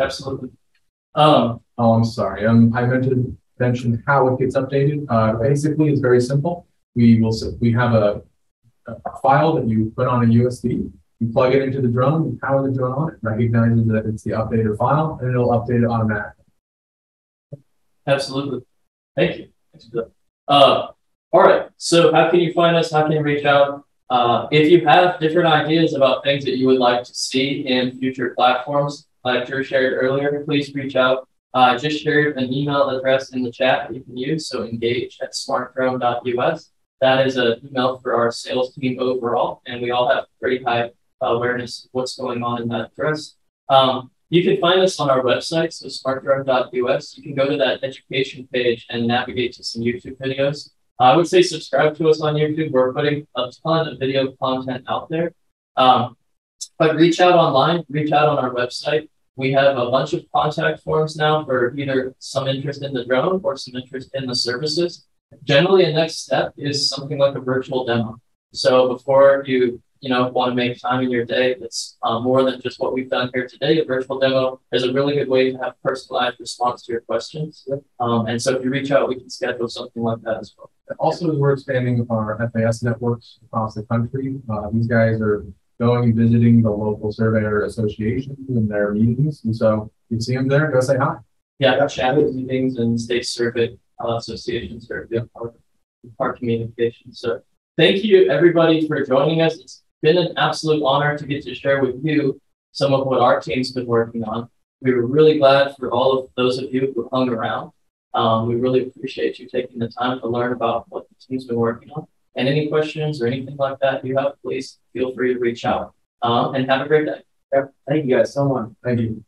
Absolutely. Um, oh, I'm sorry. Um, I meant to mention how it gets updated. Uh, basically, it's very simple. We will we have a, a file that you put on a USB. You plug it into the drone, you power the drone on, it recognizes that it's the updated file, and it'll update it automatically. Absolutely. Thank you. Uh, all right. So, how can you find us? How can you reach out? Uh, if you have different ideas about things that you would like to see in future platforms, like Drew shared earlier, please reach out. I uh, just shared an email address in the chat that you can use. So engage at smartdrone.us. That is an email for our sales team overall, and we all have pretty high awareness of what's going on in that address. Um, you can find us on our website, so smartdrone.us. You can go to that education page and navigate to some YouTube videos. I would say subscribe to us on YouTube. We're putting a ton of video content out there. Um, but reach out online, reach out on our website. We have a bunch of contact forms now for either some interest in the drone or some interest in the services. Generally, a next step is something like a virtual demo. So before you you know want to make time in your day that's uh, more than just what we've done here today, a virtual demo is a really good way to have personalized response to your questions. Um, and so if you reach out, we can schedule something like that as well. Also, as we're expanding our FAS networks across the country, uh, these guys are going and visiting the local surveyor associations and their meetings. And so you see them there, go say hi. Yeah, chatting meetings and state survey uh, associations are yeah. part, part communication. So thank you everybody for joining us. It's been an absolute honor to get to share with you some of what our team's been working on. We were really glad for all of those of you who hung around. Um, we really appreciate you taking the time to learn about what the team's been working on. And any questions or anything like that you have, please feel free to reach out. Um, and have a great day. Thank you guys so much. Thank you.